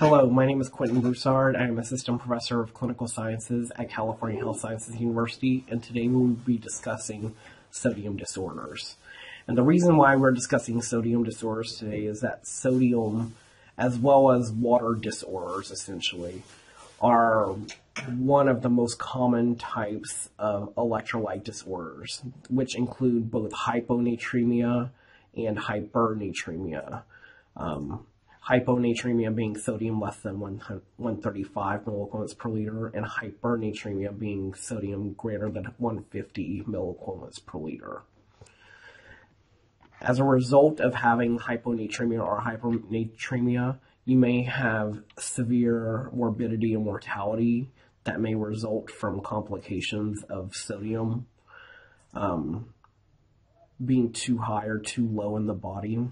Hello, my name is Quintin Broussard. I am Assistant Professor of Clinical Sciences at California Health Sciences University, and today we will be discussing sodium disorders. And the reason why we're discussing sodium disorders today is that sodium, as well as water disorders essentially, are one of the most common types of electrolyte disorders, which include both hyponatremia and hypernatremia. Um, hyponatremia being sodium less than 135 milliequivalents per liter, and hypernatremia being sodium greater than 150 milliequivalents per liter. As a result of having hyponatremia or hypernatremia, you may have severe morbidity and mortality that may result from complications of sodium um, being too high or too low in the body.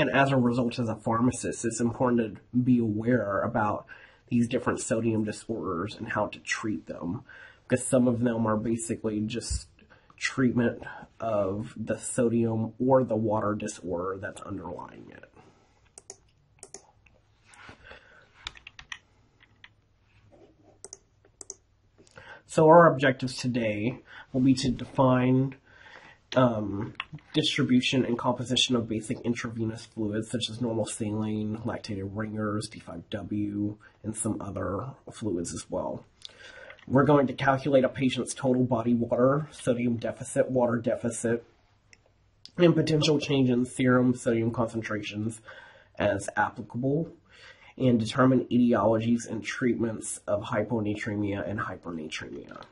And as a result, as a pharmacist, it's important to be aware about these different sodium disorders and how to treat them. Because some of them are basically just treatment of the sodium or the water disorder that's underlying it. So our objectives today will be to define um, distribution and composition of basic intravenous fluids such as normal saline, lactated ringers, D5W, and some other fluids as well. We're going to calculate a patient's total body water, sodium deficit, water deficit, and potential change in serum sodium concentrations as applicable, and determine etiologies and treatments of hyponatremia and hypernatremia.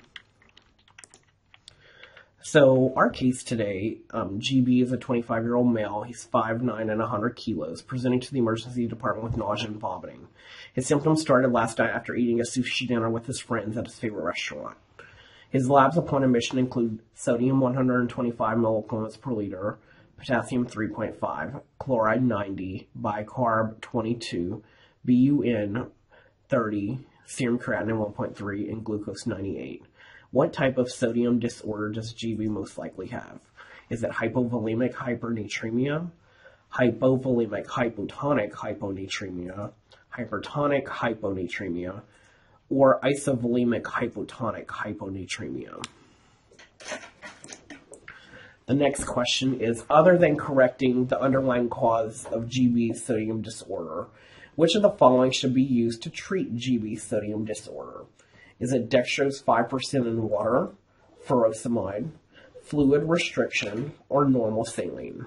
So our case today, um, GB is a 25 year old male. He's 5'9 and 100 kilos, presenting to the emergency department with nausea and vomiting. His symptoms started last night after eating a sushi dinner with his friends at his favorite restaurant. His labs upon admission include sodium 125 milliequivalents per liter, potassium 3.5, chloride 90, bicarb 22, BUN 30, serum creatinine 1.3, and glucose 98. What type of sodium disorder does GB most likely have? Is it hypovolemic hypernatremia, hypovolemic hypotonic hyponatremia, hypertonic hyponatremia, or isovolemic hypotonic hyponatremia? The next question is, other than correcting the underlying cause of GB sodium disorder, which of the following should be used to treat GB sodium disorder? Is it dextrose 5% in water, furosemide, fluid restriction, or normal saline?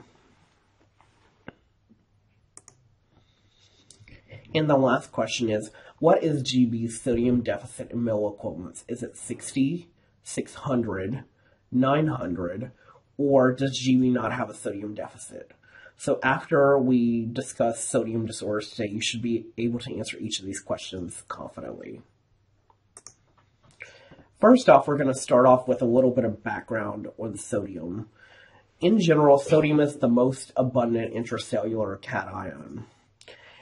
And the last question is, what is GB's sodium deficit in milliequivalents? Is it 60, 600, 900, or does GB not have a sodium deficit? So after we discuss sodium disorders today, you should be able to answer each of these questions confidently. First off, we're going to start off with a little bit of background on sodium. In general, sodium is the most abundant intracellular cation.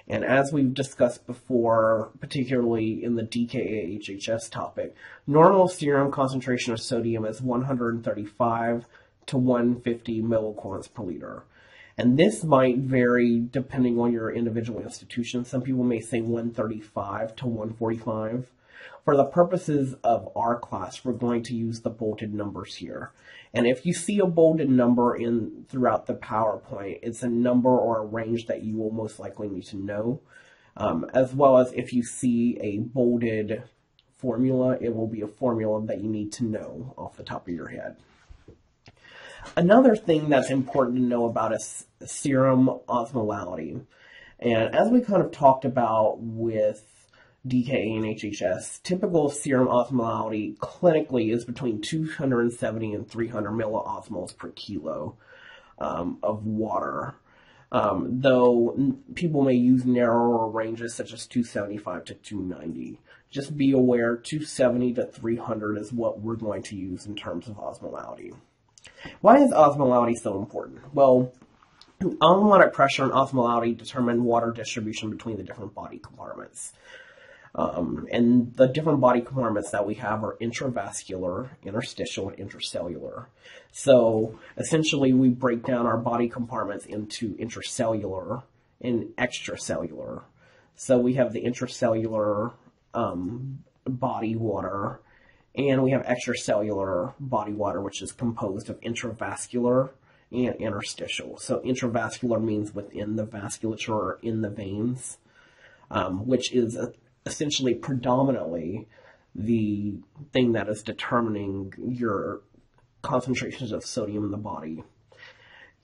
And as we've discussed before, particularly in the DKA HHS topic, normal serum concentration of sodium is 135 to 150 milliequivalents per liter. And this might vary depending on your individual institution. Some people may say 135 to 145. For the purposes of our class, we're going to use the bolded numbers here. And if you see a bolded number in throughout the PowerPoint, it's a number or a range that you will most likely need to know. Um, as well as if you see a bolded formula, it will be a formula that you need to know off the top of your head. Another thing that's important to know about is serum osmolality. And as we kind of talked about with DKA and HHS, typical serum osmolality clinically is between 270 and 300 milliosmoles per kilo um, of water. Um, though people may use narrower ranges such as 275 to 290. Just be aware 270 to 300 is what we're going to use in terms of osmolality. Why is osmolality so important? Well, osmotic pressure and osmolality determine water distribution between the different body compartments. Um, and the different body compartments that we have are intravascular, interstitial, and intracellular. So essentially, we break down our body compartments into intracellular and extracellular. So we have the intracellular um, body water, and we have extracellular body water, which is composed of intravascular and interstitial. So intravascular means within the vasculature or in the veins, um, which is essentially predominantly the thing that is determining your concentrations of sodium in the body.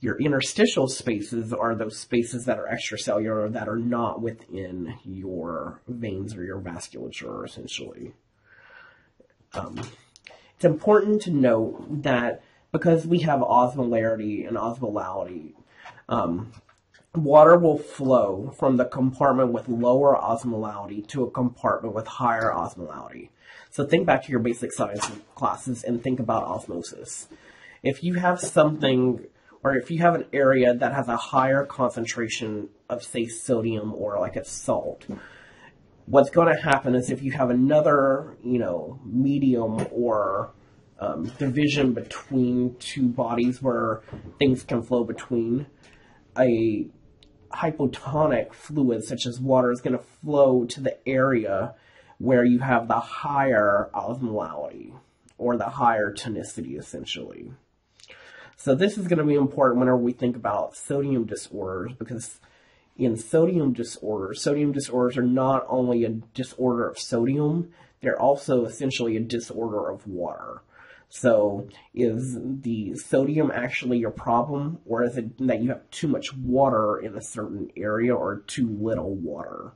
Your interstitial spaces are those spaces that are extracellular that are not within your veins or your vasculature, essentially. Um, it's important to note that because we have osmolarity and osmolality, um, water will flow from the compartment with lower osmolality to a compartment with higher osmolality. So think back to your basic science classes and think about osmosis. If you have something, or if you have an area that has a higher concentration of, say, sodium or like a salt, what's going to happen is if you have another, you know, medium or um, division between two bodies where things can flow between, a hypotonic fluid such as water is going to flow to the area where you have the higher osmolality or the higher tonicity essentially. So this is going to be important whenever we think about sodium disorders because in sodium disorders, sodium disorders are not only a disorder of sodium, they're also essentially a disorder of water. So is the sodium actually your problem or is it that you have too much water in a certain area or too little water?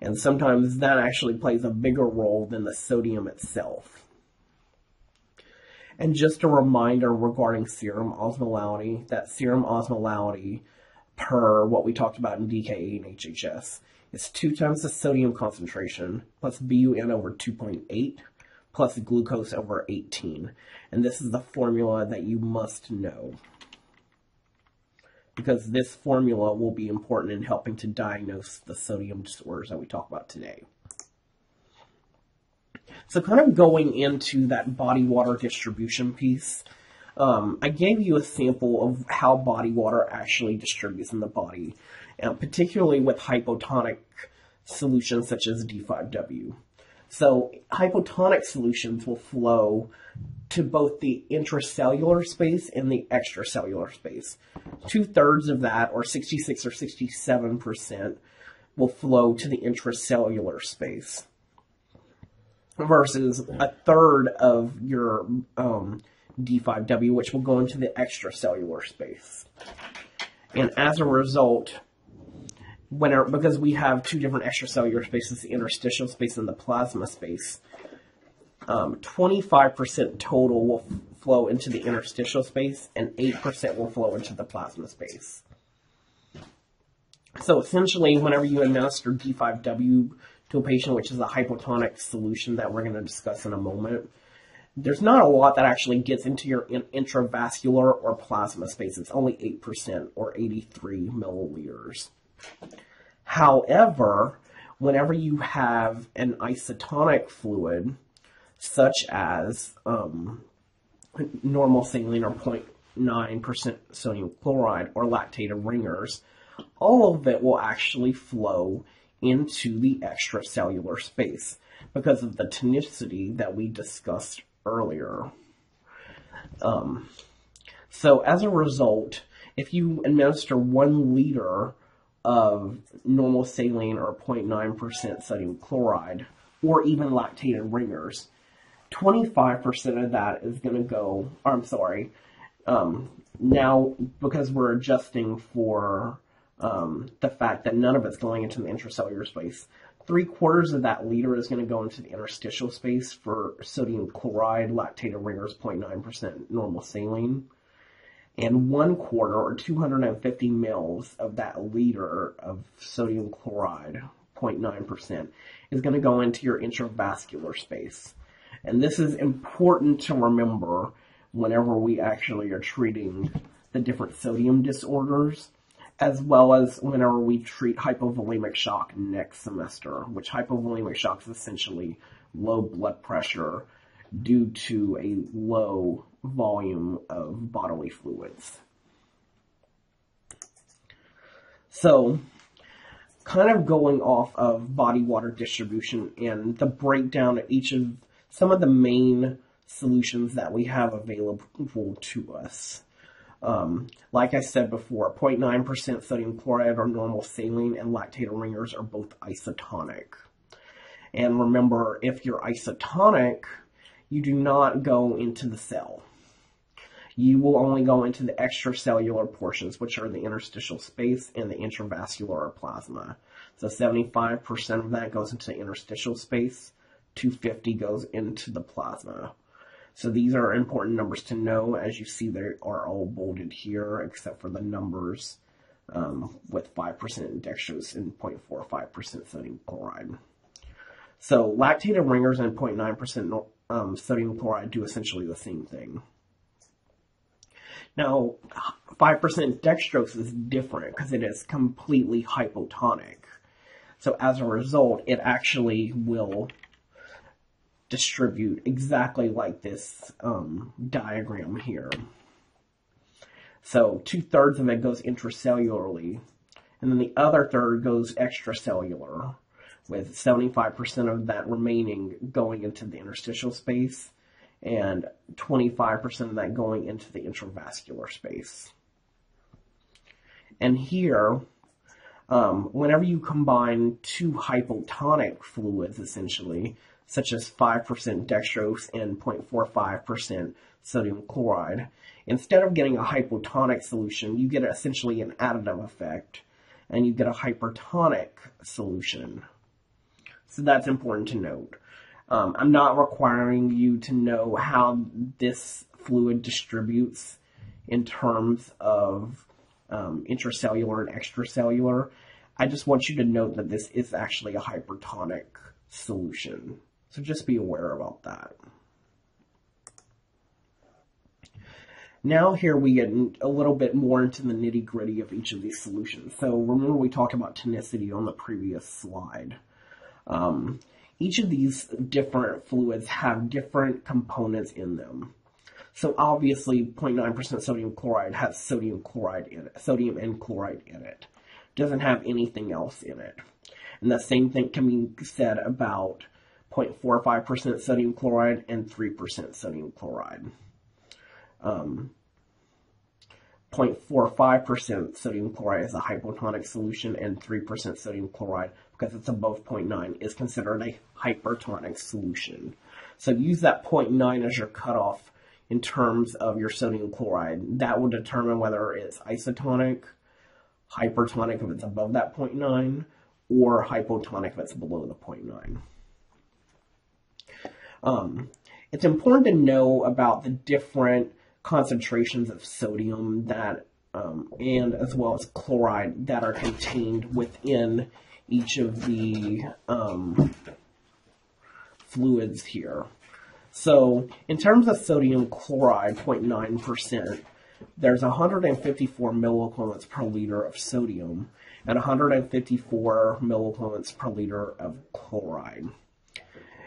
And sometimes that actually plays a bigger role than the sodium itself. And just a reminder regarding serum osmolality, that serum osmolality per what we talked about in DKA and HHS is two times the sodium concentration plus BUN over 2.8 plus glucose over 18. And this is the formula that you must know. Because this formula will be important in helping to diagnose the sodium disorders that we talk about today. So kind of going into that body water distribution piece, um, I gave you a sample of how body water actually distributes in the body, uh, particularly with hypotonic solutions such as D5W. So hypotonic solutions will flow to both the intracellular space and the extracellular space. Two thirds of that, or 66 or 67 percent, will flow to the intracellular space versus a third of your um, D5W, which will go into the extracellular space. And as a result, when because we have two different extracellular spaces, the interstitial space and the plasma space, um, 25% total will f- flow into the interstitial space and 8% will flow into the plasma space. So essentially, whenever you administer D5W to a patient, which is a hypotonic solution that we're going to discuss in a moment, there's not a lot that actually gets into your in- intravascular or plasma space. It's only 8% or 83 milliliters. However, whenever you have an isotonic fluid, such as um, normal saline or 0.9% sodium chloride or lactated ringers, all of it will actually flow into the extracellular space because of the tonicity that we discussed earlier. Um, so as a result, if you administer one liter of normal saline or 0.9% sodium chloride, or even lactated ringers, 25% of that is going to go, I'm sorry, um, now because we're adjusting for um, the fact that none of it's going into the intracellular space, three quarters of that liter is going to go into the interstitial space for sodium chloride, lactated ringers, 0.9% normal saline and one quarter or 250 mils of that liter of sodium chloride, 0.9%, is going to go into your intravascular space. And this is important to remember whenever we actually are treating the different sodium disorders, as well as whenever we treat hypovolemic shock next semester, which hypovolemic shock is essentially low blood pressure due to a low volume of bodily fluids. So, kind of going off of body water distribution and the breakdown of each of some of the main solutions that we have available to us. Um, like I said before, 0.9% sodium chloride or normal saline and lactated ringers are both isotonic. And remember, if you're isotonic, you do not go into the cell. You will only go into the extracellular portions, which are the interstitial space and the intravascular plasma. So 75% of that goes into the interstitial space, 250 goes into the plasma. So these are important numbers to know. As you see, they are all bolded here, except for the numbers um, with 5% dextrose and 0.45% sodium chloride. So lactated ringers and 0.9% um, sodium chloride do essentially the same thing. Now, 5% dextrose is different because it is completely hypotonic. So as a result, it actually will distribute exactly like this um, diagram here. So two thirds of it goes intracellularly, and then the other third goes extracellular, with 75% of that remaining going into the interstitial space and 25% of that going into the intravascular space. And here, um, whenever you combine two hypotonic fluids, essentially, such as 5% dextrose and 0.45% sodium chloride. Instead of getting a hypotonic solution, you get essentially an additive effect and you get a hypertonic solution. So that's important to note. Um, I'm not requiring you to know how this fluid distributes in terms of um, intracellular and extracellular. I just want you to note that this is actually a hypertonic solution. So just be aware about that. Now here we get a little bit more into the nitty gritty of each of these solutions. So remember we talked about tonicity on the previous slide. Um, each of these different fluids have different components in them. So obviously 0.9% sodium chloride has sodium chloride in it, sodium and chloride in it. Doesn't have anything else in it. And the same thing can be said about 0.45% sodium chloride and 3% sodium chloride. Um, 0.45% sodium chloride is a hypotonic solution and 3% sodium chloride, because it's above 0.9, is considered a hypertonic solution. So use that 0.9 as your cutoff in terms of your sodium chloride. That will determine whether it's isotonic, hypertonic if it's above that 0.9, or hypotonic if it's below the 0.9. Um, it's important to know about the different concentrations of sodium that, um, and as well as chloride that are contained within each of the um, fluids here. So, in terms of sodium chloride, 0.9%, there's 154 milliequivalents per liter of sodium and 154 milliequivalents per liter of chloride.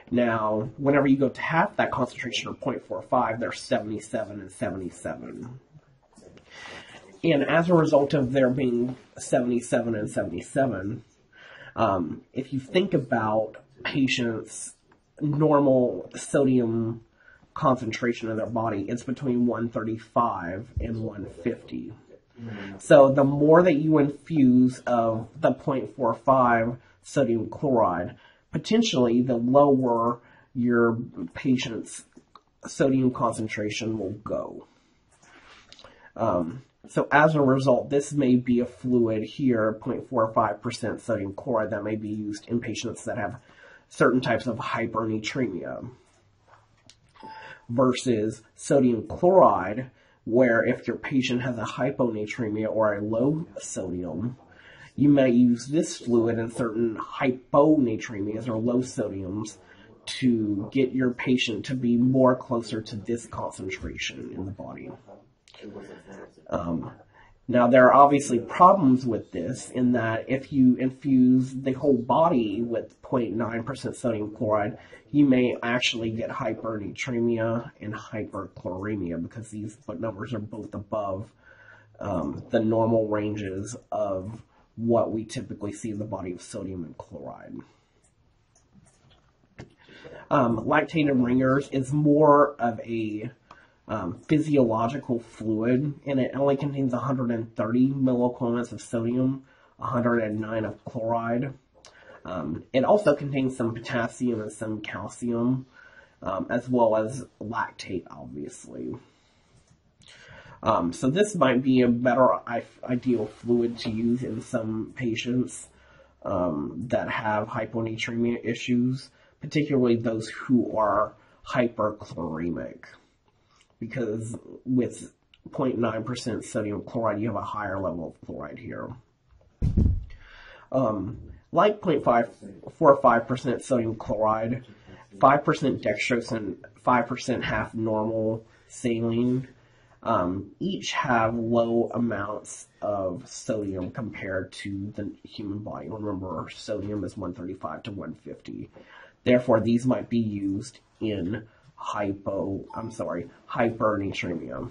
Now, whenever you go to half that concentration of 0.45, they're 77 and 77. And as a result of there being 77 and 77, um, if you think about patients' normal sodium concentration in their body, it's between 135 and 150. So the more that you infuse of the 0.45 sodium chloride, potentially the lower your patient's sodium concentration will go. Um, so as a result, this may be a fluid here, 0.45% sodium chloride that may be used in patients that have certain types of hypernatremia versus sodium chloride, where if your patient has a hyponatremia or a low sodium, you may use this fluid in certain hyponatremias or low sodiums to get your patient to be more closer to this concentration in the body. Um, now, there are obviously problems with this in that if you infuse the whole body with 0.9% sodium chloride, you may actually get hypernatremia and hyperchloremia because these numbers are both above um, the normal ranges of what we typically see in the body of sodium and chloride. Um, lactated ringers is more of a um, physiological fluid, and it only contains 130 milliequivalents of sodium, 109 of chloride. Um, it also contains some potassium and some calcium, um, as well as lactate, obviously. Um, so this might be a better ideal fluid to use in some patients um, that have hyponatremia issues, particularly those who are hyperchloremic. Because with 0.9% sodium chloride, you have a higher level of chloride here. Um, like 0.545% sodium chloride, 5% dextrose and 5% half normal saline um, each have low amounts of sodium compared to the human body. Remember, sodium is 135 to 150. Therefore, these might be used in hypo, I'm sorry, hypernatremia.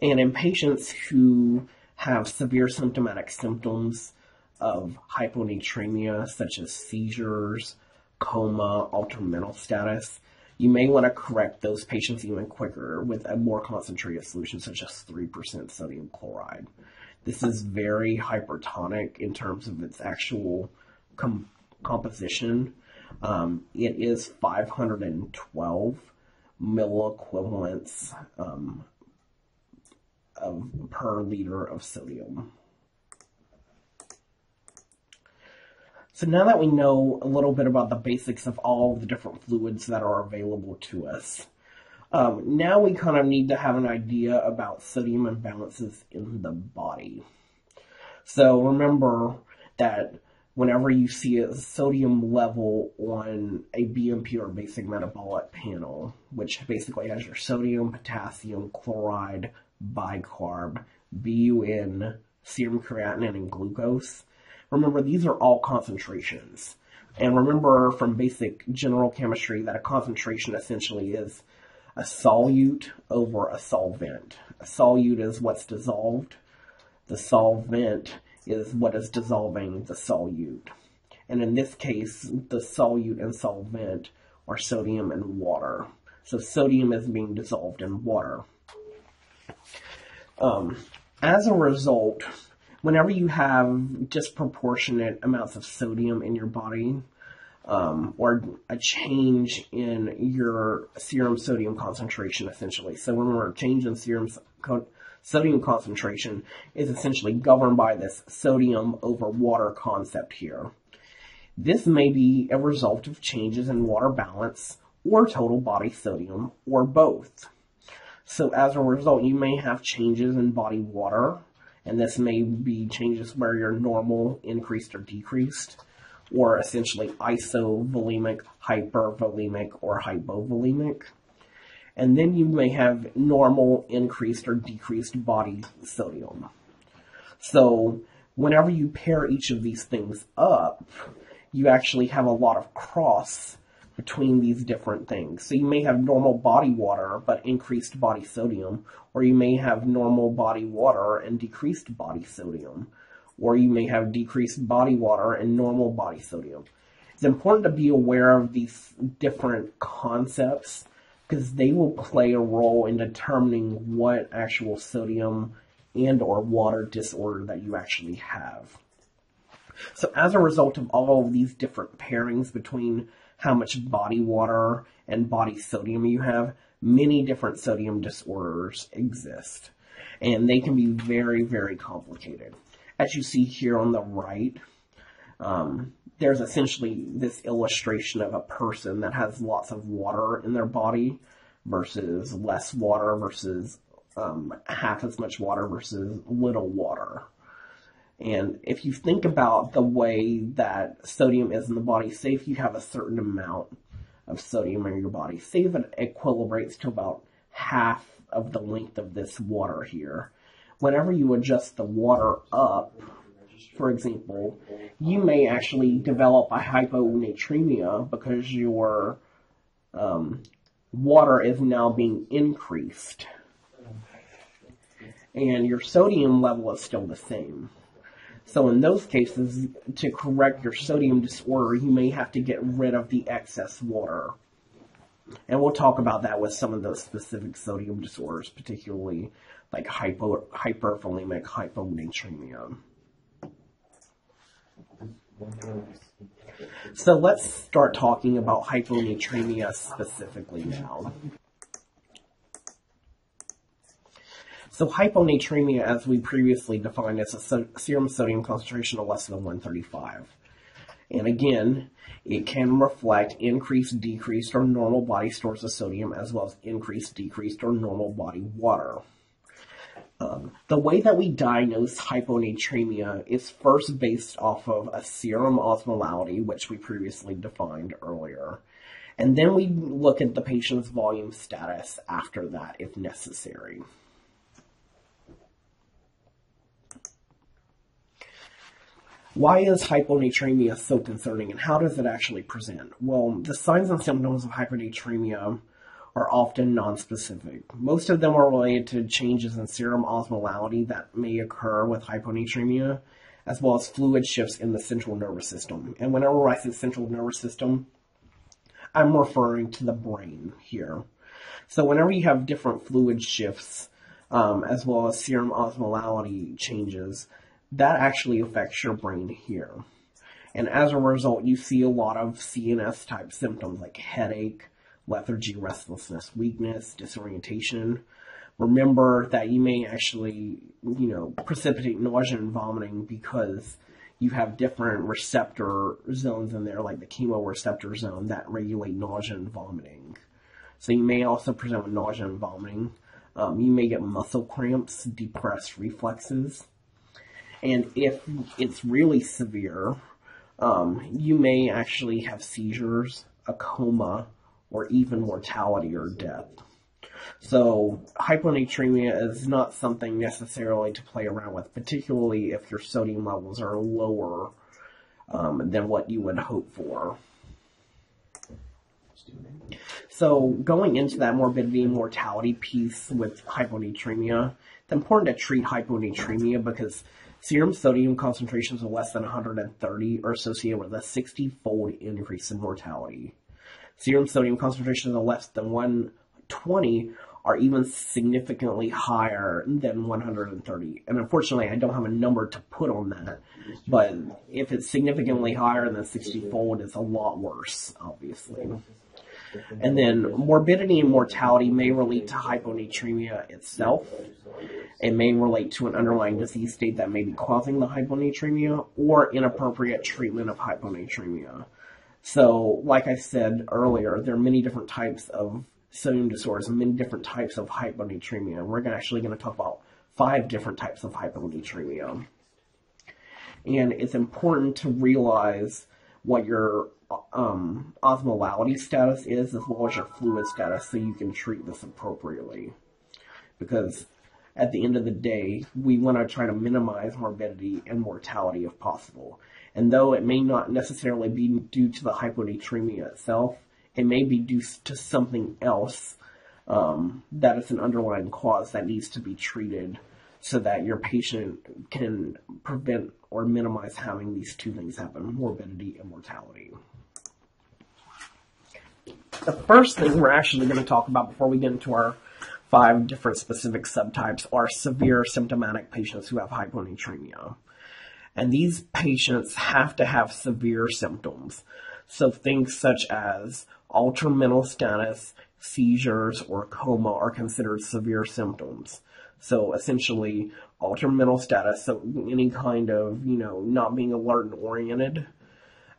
And in patients who have severe symptomatic symptoms of hyponatremia, such as seizures, coma, altered mental status, you may want to correct those patients even quicker with a more concentrated solution such as 3% sodium chloride. This is very hypertonic in terms of its actual com- composition. Um, it is 512 milliequivalents um, of, per liter of sodium. So now that we know a little bit about the basics of all of the different fluids that are available to us, um, now we kind of need to have an idea about sodium imbalances in the body. So remember that whenever you see a sodium level on a BMP or basic metabolic panel, which basically has your sodium, potassium, chloride, bicarb, BUN, serum creatinine, and glucose, Remember, these are all concentrations. And remember from basic general chemistry that a concentration essentially is a solute over a solvent. A solute is what's dissolved. The solvent is what is dissolving the solute. And in this case, the solute and solvent are sodium and water. So sodium is being dissolved in water. Um, as a result, whenever you have disproportionate amounts of sodium in your body, um, or a change in your serum sodium concentration, essentially. So when we're changing serum co- sodium concentration is essentially governed by this sodium over water concept here. This may be a result of changes in water balance or total body sodium or both. So as a result, you may have changes in body water and this may be changes where your normal increased or decreased, or essentially isovolemic, hypervolemic, or hypovolemic. And then you may have normal, increased, or decreased body sodium. So whenever you pair each of these things up, you actually have a lot of cross between these different things. So you may have normal body water but increased body sodium, or you may have normal body water and decreased body sodium, or you may have decreased body water and normal body sodium. It's important to be aware of these different concepts because they will play a role in determining what actual sodium and or water disorder that you actually have. So as a result of all of these different pairings between how much body water and body sodium you have, many different sodium disorders exist. And they can be very, very complicated. As you see here on the right, um, there's essentially this illustration of a person that has lots of water in their body versus less water versus um, half as much water versus little water. And if you think about the way that sodium is in the body, say if you have a certain amount of sodium in your body, say if it equilibrates to about half of the length of this water here. Whenever you adjust the water up, for example, you may actually develop a hyponatremia because your um, water is now being increased and your sodium level is still the same. So in those cases, to correct your sodium disorder, you may have to get rid of the excess water. And we'll talk about that with some of those specific sodium disorders, particularly like hypo, hypervolemic hyponatremia. So let's start talking about hyponatremia specifically now. So hyponatremia, as we previously defined, is a so- serum sodium concentration of less than 135. And again, it can reflect increased, decreased, or normal body stores of sodium, as well as increased, decreased, or normal body water. Um, the way that we diagnose hyponatremia is first based off of a serum osmolality, which we previously defined earlier. And then we look at the patient's volume status after that, if necessary. Why is hyponatremia so concerning and how does it actually present? Well, the signs and symptoms of hyponatremia are often nonspecific. Most of them are related to changes in serum osmolality that may occur with hyponatremia, as well as fluid shifts in the central nervous system. And whenever I say central nervous system, I'm referring to the brain here. So whenever you have different fluid shifts, um, as well as serum osmolality changes, that actually affects your brain here. And as a result, you see a lot of CNS type symptoms like headache, lethargy, restlessness, weakness, disorientation. Remember that you may actually, you know, precipitate nausea and vomiting because you have different receptor zones in there, like the chemoreceptor zone that regulate nausea and vomiting. So you may also present with nausea and vomiting. Um, you may get muscle cramps, depressed reflexes. And if it's really severe, um, you may actually have seizures, a coma, or even mortality or death. So hyponatremia is not something necessarily to play around with, particularly if your sodium levels are lower um, than what you would hope for. So going into that morbidity and mortality piece with hyponatremia, it's important to treat hyponatremia because Serum sodium concentrations of less than 130 are associated with a 60-fold increase in mortality. Serum sodium concentrations of less than 120 are even significantly higher than 130. And unfortunately, I don't have a number to put on that. But if it's significantly higher than 60 fold, it's a lot worse, obviously. And then morbidity and mortality may relate to hyponatremia itself. It may relate to an underlying disease state that may be causing the hyponatremia or inappropriate treatment of hyponatremia. So, like I said earlier, there are many different types of sodium disorders and many different types of hyponatremia. We're actually going to talk about five different types of hyponatremia. And it's important to realize what your um, osmolality status is as well as your fluid status so you can treat this appropriately. Because at the end of the day, we want to try to minimize morbidity and mortality if possible. And though it may not necessarily be due to the hyponatremia itself, it may be due to something else um, that is an underlying cause that needs to be treated so that your patient can prevent or minimize having these two things happen, morbidity and mortality. The first thing we're actually going to talk about before we get into our five different specific subtypes are severe symptomatic patients who have hyponatremia. And these patients have to have severe symptoms. So things such as altered mental status, seizures, or coma are considered severe symptoms. So essentially, altered mental status, so any kind of, you know, not being alert and oriented,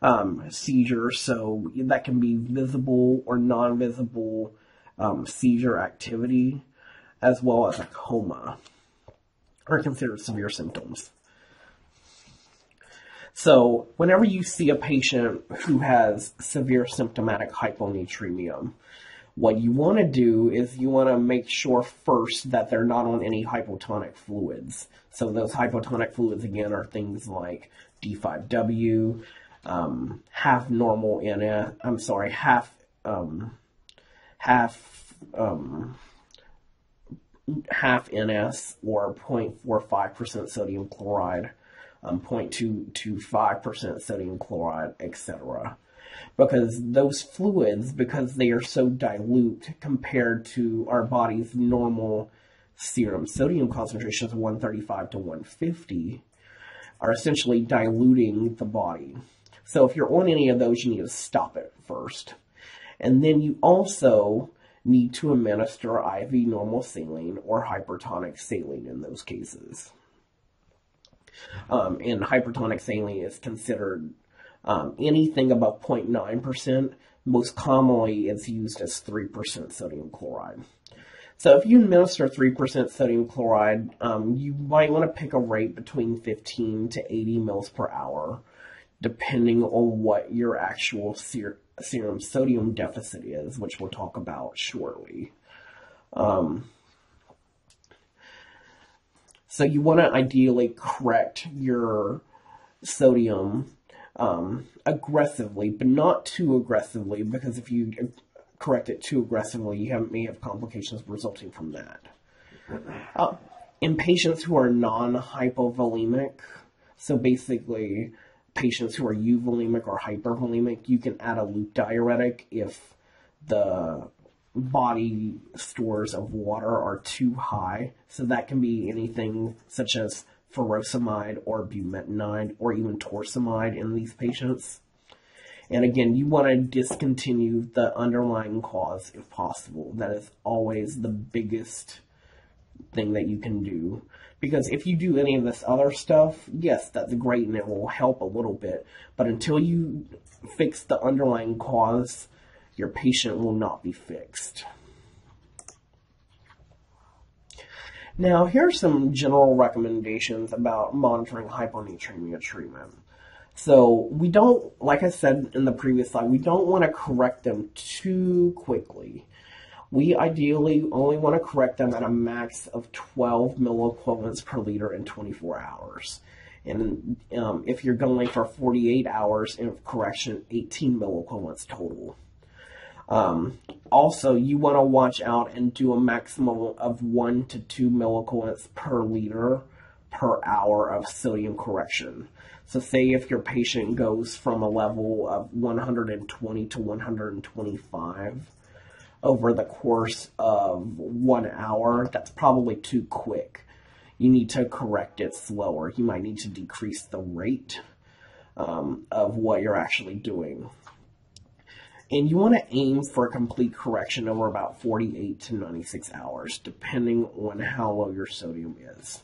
um, seizures, so that can be visible or non-visible um, seizure activity, as well as a coma, are considered severe symptoms. So, whenever you see a patient who has severe symptomatic hyponatremia, what you want to do is you want to make sure first that they're not on any hypotonic fluids. So, those hypotonic fluids again are things like D5W, um, half normal NS, I'm sorry, half, um, half, um, half NS or 0.45% sodium chloride, um, 0.225% sodium chloride, etc. Because those fluids, because they are so dilute compared to our body's normal serum sodium concentrations of 135 to 150, are essentially diluting the body. So if you're on any of those, you need to stop it first. And then you also need to administer IV normal saline or hypertonic saline in those cases. Um, and hypertonic saline is considered um, anything above 0.9%. Most commonly, it's used as 3% sodium chloride. So if you administer 3% sodium chloride, um, you might want to pick a rate between 15 to 80 mils per hour, depending on what your actual ser- serum sodium deficit is, which we'll talk about shortly. Um, so you want to ideally correct your sodium um, aggressively, but not too aggressively, because if you correct it too aggressively, you have, may have complications resulting from that. Uh, in patients who are non-hypovolemic, so basically patients who are euvolemic or hypervolemic, you can add a loop diuretic if the body stores of water are too high. So that can be anything such as furosemide or bumetanide or even torsemide in these patients. And again, you want to discontinue the underlying cause if possible. That is always the biggest thing that you can do. Because if you do any of this other stuff, yes, that's great and it will help a little bit. But until you fix the underlying cause, your patient will not be fixed. Now, here are some general recommendations about monitoring hyponatremia treatment. So we don't, like I said in the previous slide, we don't want to correct them too quickly. We ideally only want to correct them at a max of 12 milliequivalents per liter in 24 hours. And um, if you're going for 48 hours of correction, 18 milliequivalents total. Um, also, you want to watch out and do a maximum of 1 to 2 milliequivalents per liter per hour of sodium correction. So, say if your patient goes from a level of 120 to 125 over the course of one hour, that's probably too quick. You need to correct it slower. You might need to decrease the rate um, of what you're actually doing. And you want to aim for a complete correction over about 48 to 96 hours, depending on how low your sodium is.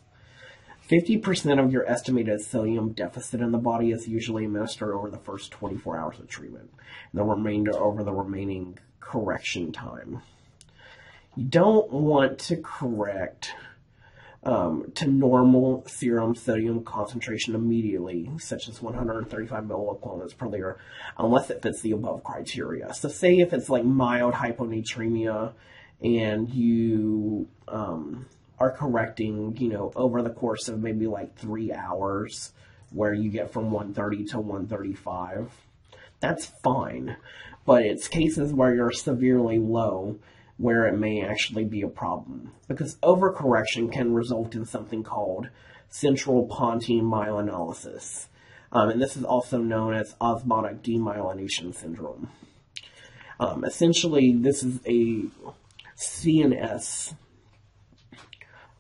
50% of your estimated sodium deficit in the body is usually administered over the first 24 hours of treatment, and the remainder over the remaining correction time. You don't want to correct um, to normal serum sodium concentration immediately, such as 135 milliequivalents per liter, unless it fits the above criteria. So, say if it's like mild hyponatremia and you um, are correcting, you know, over the course of maybe like three hours, where you get from 130 to 135, that's fine. But it's cases where you're severely low where it may actually be a problem. Because overcorrection can result in something called central pontine myelinolysis. Um, and this is also known as osmotic demyelination syndrome. Um, essentially, this is a CNS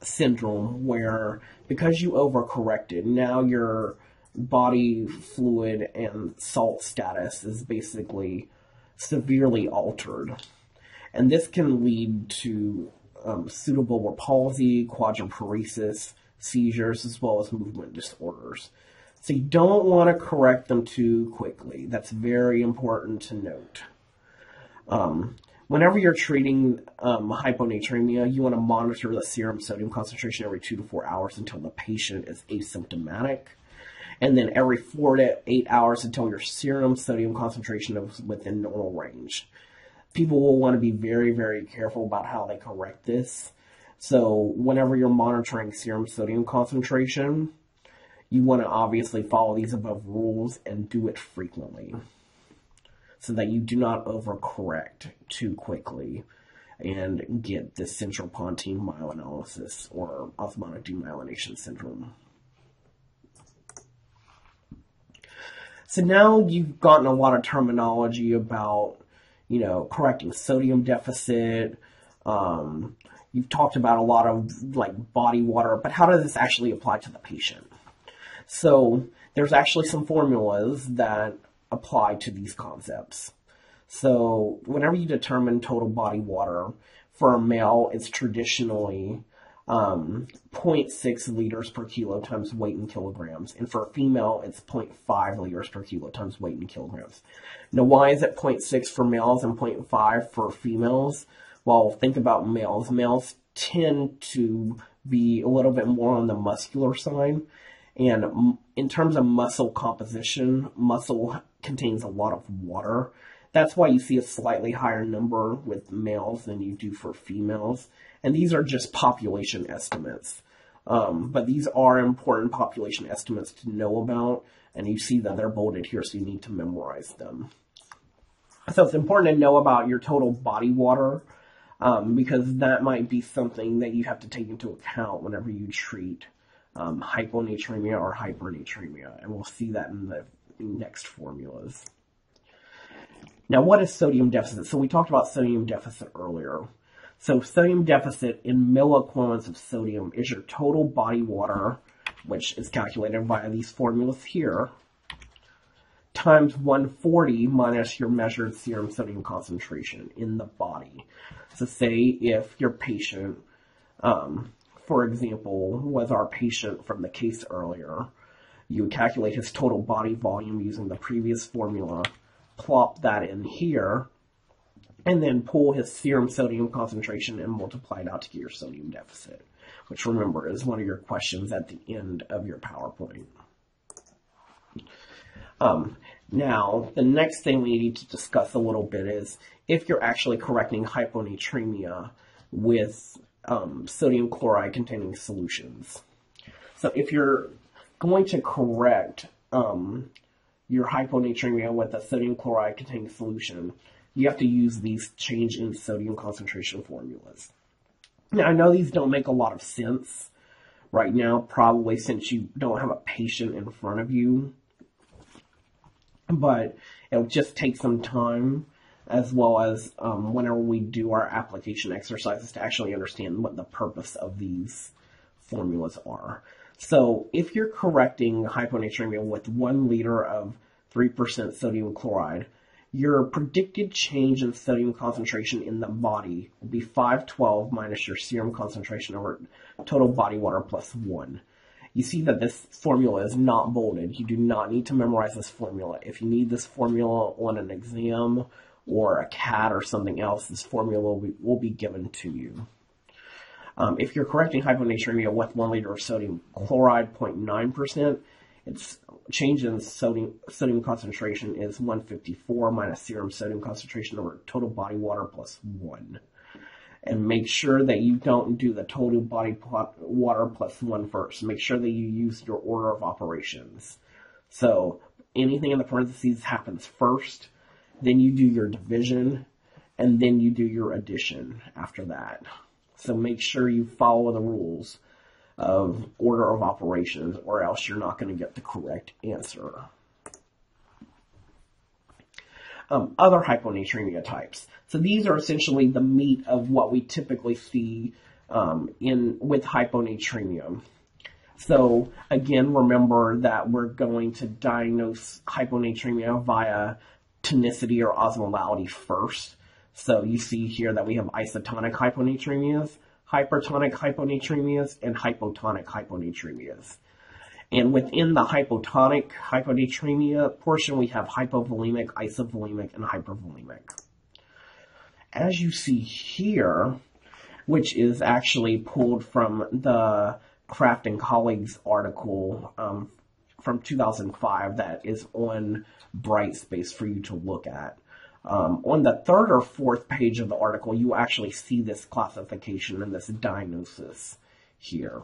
syndrome where because you overcorrected, now your body fluid and salt status is basically severely altered and this can lead to um, pseudobulbar palsy, quadriparesis, seizures, as well as movement disorders. So you don't want to correct them too quickly. That's very important to note. Um, whenever you're treating um, hyponatremia, you want to monitor the serum sodium concentration every two to four hours until the patient is asymptomatic. And then every four to eight hours until your serum sodium concentration is within normal range people will want to be very, very careful about how they correct this. So whenever you're monitoring serum sodium concentration, you want to obviously follow these above rules and do it frequently so that you do not overcorrect too quickly and get the central pontine myelinolysis or osmotic demyelination syndrome. So now you've gotten a lot of terminology about, you know, correcting sodium deficit. Um, you've talked about a lot of like body water, but how does this actually apply to the patient? So there's actually some formulas that apply to these concepts. So whenever you determine total body water for a male, it's traditionally um, 0.6 liters per kilo times weight in kilograms. And for a female, it's 0.5 liters per kilo times weight in kilograms. Now, why is it 0.6 for males and 0.5 for females? Well, think about males. Males tend to be a little bit more on the muscular side. And in terms of muscle composition, muscle contains a lot of water. That's why you see a slightly higher number with males than you do for females. And these are just population estimates. Um, but these are important population estimates to know about, and you see that they're bolded here, so you need to memorize them. So it's important to know about your total body water, um, because that might be something that you have to take into account whenever you treat um, hyponatremia or hypernatremia, and we'll see that in the next formulas. Now, what is sodium deficit? So we talked about sodium deficit earlier. So sodium deficit in milliequivalents of sodium is your total body water, which is calculated via these formulas here, times 140 minus your measured serum sodium concentration in the body. So say if your patient, um, for example, was our patient from the case earlier, you would calculate his total body volume using the previous formula, plop that in here, and then pull his serum sodium concentration and multiply it out to get your sodium deficit, which remember is one of your questions at the end of your PowerPoint. Um, now, the next thing we need to discuss a little bit is if you're actually correcting hyponatremia with um, sodium chloride containing solutions. So if you're going to correct um, your hyponatremia with a sodium chloride containing solution, you have to use these change in sodium concentration formulas. Now, I know these don't make a lot of sense right now, probably since you don't have a patient in front of you, but it'll just take some time as well as um, whenever we do our application exercises to actually understand what the purpose of these formulas are. So if you're correcting hyponatremia with one liter of 3% sodium chloride, your predicted change in sodium concentration in the body will be 512 minus your serum concentration over total body water plus 1. You see that this formula is not bolded. You do not need to memorize this formula. If you need this formula on an exam or a CAT or something else, this formula will be, will be given to you. Um, if you're correcting hyponatremia with 1 liter of sodium chloride, 0.9%, its change in sodium, sodium concentration is 154 minus serum sodium concentration over total body water plus 1. And make sure that you don't do the total body water plus 1 first. Make sure that you use your order of operations. So anything in the parentheses happens first, then you do your division, and then you do your addition after that. So make sure you follow the rules of order of operations or else you're not going to get the correct answer. Um, other hyponatremia types. So these are essentially the meat of what we typically see um, in with hyponatremia. So again, remember that we're going to diagnose hyponatremia via tonicity or osmolality first. So you see here that we have isotonic hyponatremias, hypertonic hyponatremias, and hypotonic hyponatremias. And within the hypotonic hyponatremia portion, we have hypovolemic, isovolemic, and hypervolemic. As you see here, which is actually pulled from the Kraft and colleagues article um, from 2005 that is on Brightspace for you to look at. Um, on the third or fourth page of the article, you actually see this classification and this diagnosis here.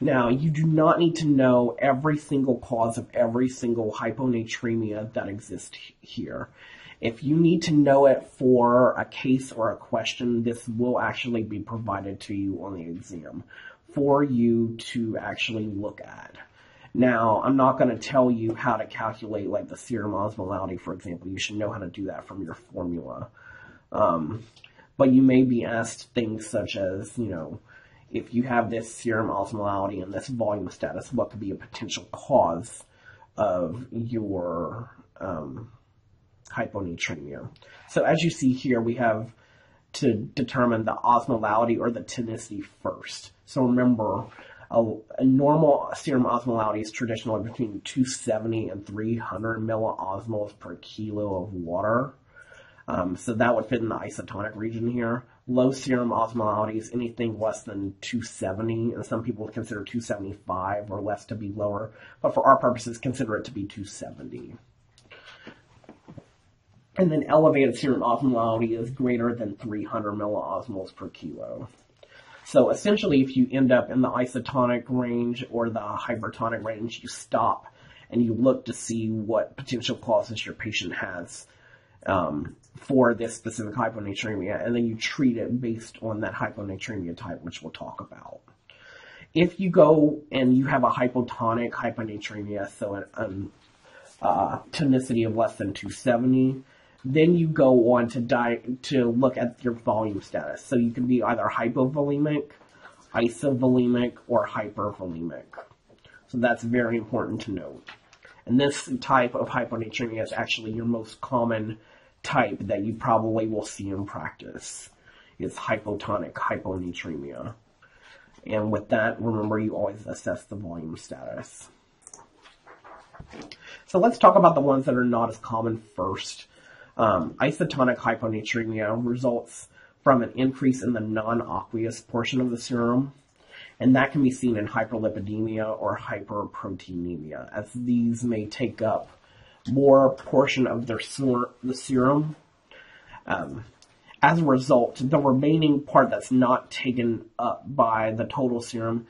Now, you do not need to know every single cause of every single hyponatremia that exists here. If you need to know it for a case or a question, this will actually be provided to you on the exam for you to actually look at. Now, I'm not going to tell you how to calculate like the serum osmolality, for example. You should know how to do that from your formula. Um, but you may be asked things such as, you know, if you have this serum osmolality and this volume status, what could be a potential cause of your um, hyponatremia? So as you see here, we have to determine the osmolality or the tonicity first. So remember, a, a, normal serum osmolality is traditionally between 270 and 300 milliosmoles per kilo of water. Um, so that would fit in the isotonic region here. Low serum osmolality is anything less than 270, and some people would consider 275 or less to be lower, but for our purposes, consider it to be 270. And then elevated serum osmolality is greater than 300 milliosmoles per kilo. So essentially, if you end up in the isotonic range or the hypertonic range, you stop and you look to see what potential causes your patient has um, for this specific hyponatremia, and then you treat it based on that hyponatremia type, which we'll talk about. If you go and you have a hypotonic hyponatremia, so an, an uh, tonicity of less than 270, then you go on to die to look at your volume status. So you can be either hypovolemic, isovolemic, or hypervolemic. So that's very important to note. And this type of hyponatremia is actually your most common type that you probably will see in practice. It's hypotonic hyponatremia. And with that, remember you always assess the volume status. So let's talk about the ones that are not as common first. Um, isotonic hyponatremia results from an increase in the non-aqueous portion of the serum, and that can be seen in hyperlipidemia or hyperproteinemia, as these may take up more portion of their ser- the serum. Um, as a result, the remaining part that's not taken up by the total serum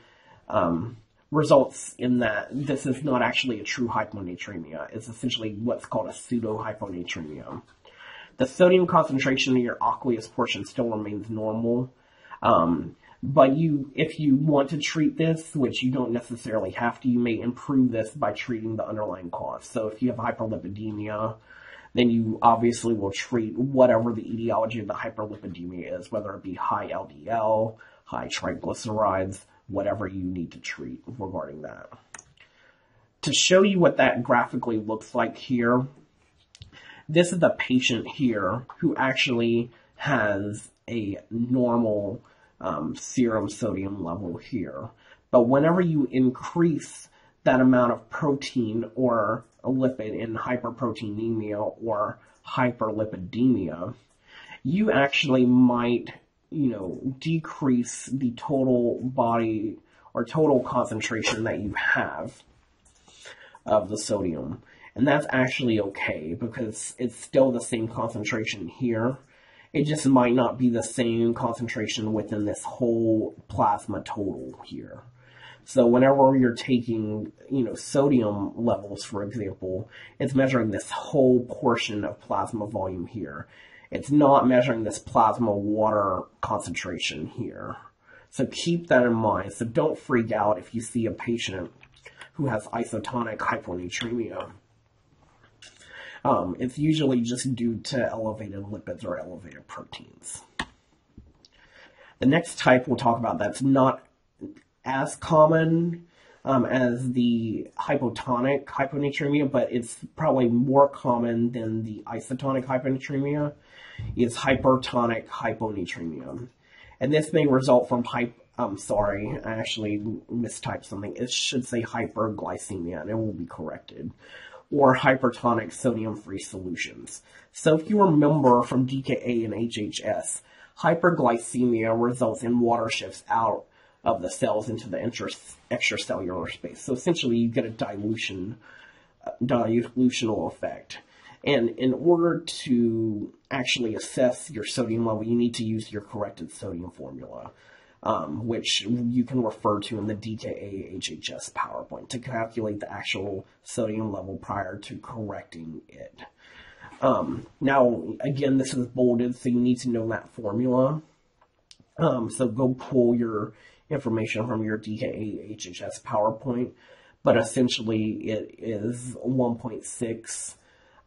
um, results in that this is not actually a true hyponatremia. It's essentially what's called a pseudo hyponatremia. The sodium concentration in your aqueous portion still remains normal. Um, but you, if you want to treat this, which you don't necessarily have to, you may improve this by treating the underlying cause. So if you have hyperlipidemia, then you obviously will treat whatever the etiology of the hyperlipidemia is, whether it be high LDL, high triglycerides, whatever you need to treat regarding that. To show you what that graphically looks like here, this is the patient here who actually has a normal um, serum sodium level here. But whenever you increase that amount of protein or lipid in hyperproteinemia or hyperlipidemia, you actually might, you know, decrease the total body or total concentration that you have of the sodium. And that's actually okay because it's still the same concentration here. It just might not be the same concentration within this whole plasma total here. So whenever you're taking, you know, sodium levels, for example, it's measuring this whole portion of plasma volume here. It's not measuring this plasma water concentration here. So keep that in mind. So don't freak out if you see a patient who has isotonic hyponatremia. Um, it's usually just due to elevated lipids or elevated proteins. The next type we'll talk about that's not as common um, as the hypotonic hyponatremia, but it's probably more common than the isotonic hyponatremia, is hypertonic hyponatremia. And this may result from hyp I'm sorry, I actually mistyped something. It should say hyperglycemia, and it will be corrected or hypertonic sodium-free solutions. So if you remember from DKA and HHS, hyperglycemia results in water shifts out of the cells into the extracellular space. So essentially you get a dilution, dilutional effect. And in order to actually assess your sodium level, you need to use your corrected sodium formula um, which you can refer to in the DKA HHS PowerPoint to calculate the actual sodium level prior to correcting it. Um, now, again, this is bolded, so you need to know that formula. Um, so go pull your information from your DKA HHS PowerPoint. but essentially it is 1.6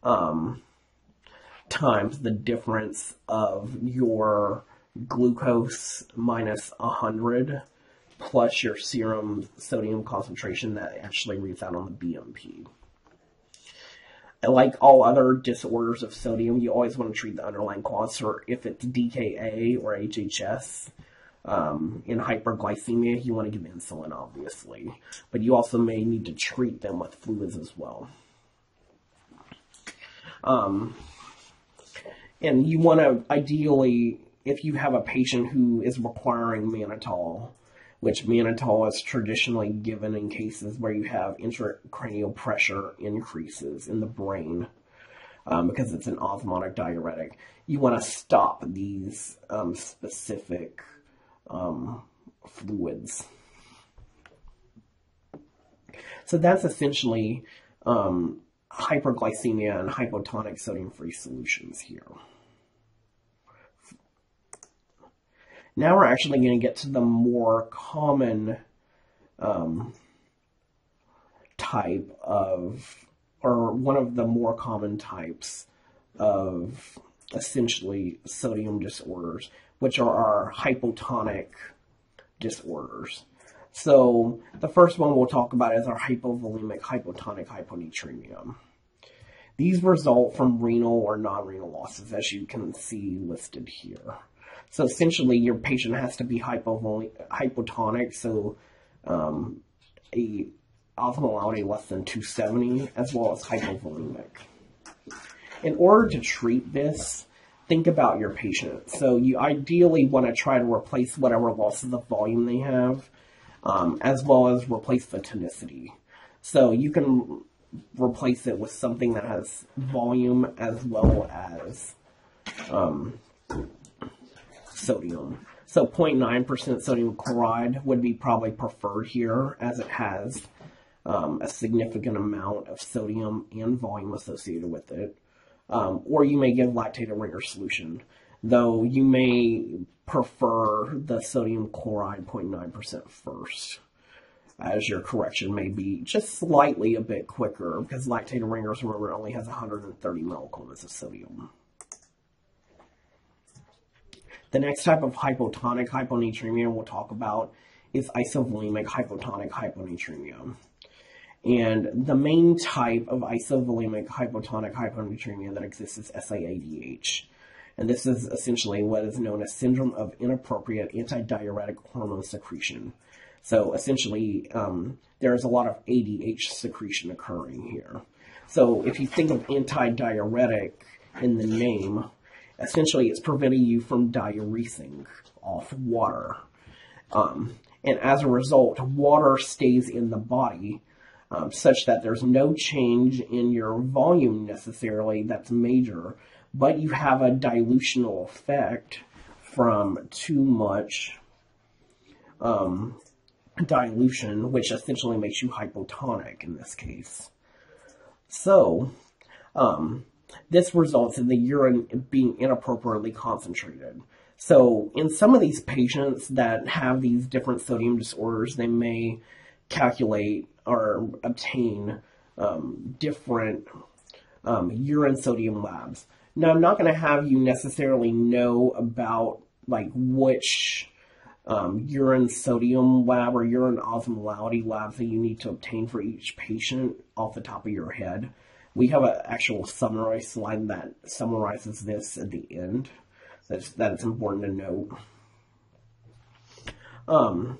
um, times the difference of your glucose minus 100 plus your serum sodium concentration that actually reads out on the BMP. Like all other disorders of sodium, you always want to treat the underlying cause, or if it's DKA or HHS. Um, in hyperglycemia, you want to give insulin, obviously, but you also may need to treat them with fluids as well. Um, and you want to ideally, if you have a patient who is requiring mannitol, which mannitol is traditionally given in cases where you have intracranial pressure increases in the brain um, because it's an osmotic diuretic. You want to stop these um, specific um, fluids. So that's essentially um, hyperglycemia and hypotonic sodium-free solutions here. Now we're actually going to get to the more common um, type of, or one of the more common types of essentially sodium disorders, which are our hypotonic disorders. So the first one we'll talk about is our hypovolemic hypotonic hyponatremia. These result from renal or non-renal losses, as you can see listed here. So essentially, your patient has to be hypotonic, so um, a osmolality less than 270, as well as hypovolemic. In order to treat this, think about your patient. So you ideally want to try to replace whatever losses of the volume they have, um, as well as replace the tonicity. So you can replace it with something that has volume as well as um, sodium. So 0.9% sodium chloride would be probably preferred here as it has um, a significant amount of sodium and volume associated with it. Um, or you may give lactate ringer solution, though you may prefer the sodium chloride 0.9% first, as your correction may be just slightly a bit quicker because lactate ringers, remember, only has 130 millicoulomb of sodium. The next type of hypotonic hyponatremia we'll talk about is isovolemic hypotonic hyponatremia. And the main type of isovolemic hypotonic hyponatremia that exists is SIADH. And this is essentially what is known as syndrome of inappropriate antidiuretic hormone secretion. So essentially, um, there's a lot of ADH secretion occurring here. So if you think of antidiuretic in the name, essentially it's preventing you from diuresing off water. Um, and as a result, water stays in the body um, such that there's no change in your volume necessarily that's major, but you have a dilutional effect from too much um, dilution, which essentially makes you hypotonic in this case. So, um, this results in the urine being inappropriately concentrated. So, in some of these patients that have these different sodium disorders, they may calculate or obtain um, different um, urine sodium labs. Now, I'm not going to have you necessarily know about like which um, urine sodium lab or urine osmolality labs that you need to obtain for each patient off the top of your head. We have an actual summary slide that summarizes this at the end. That's, that it's important to note. Um,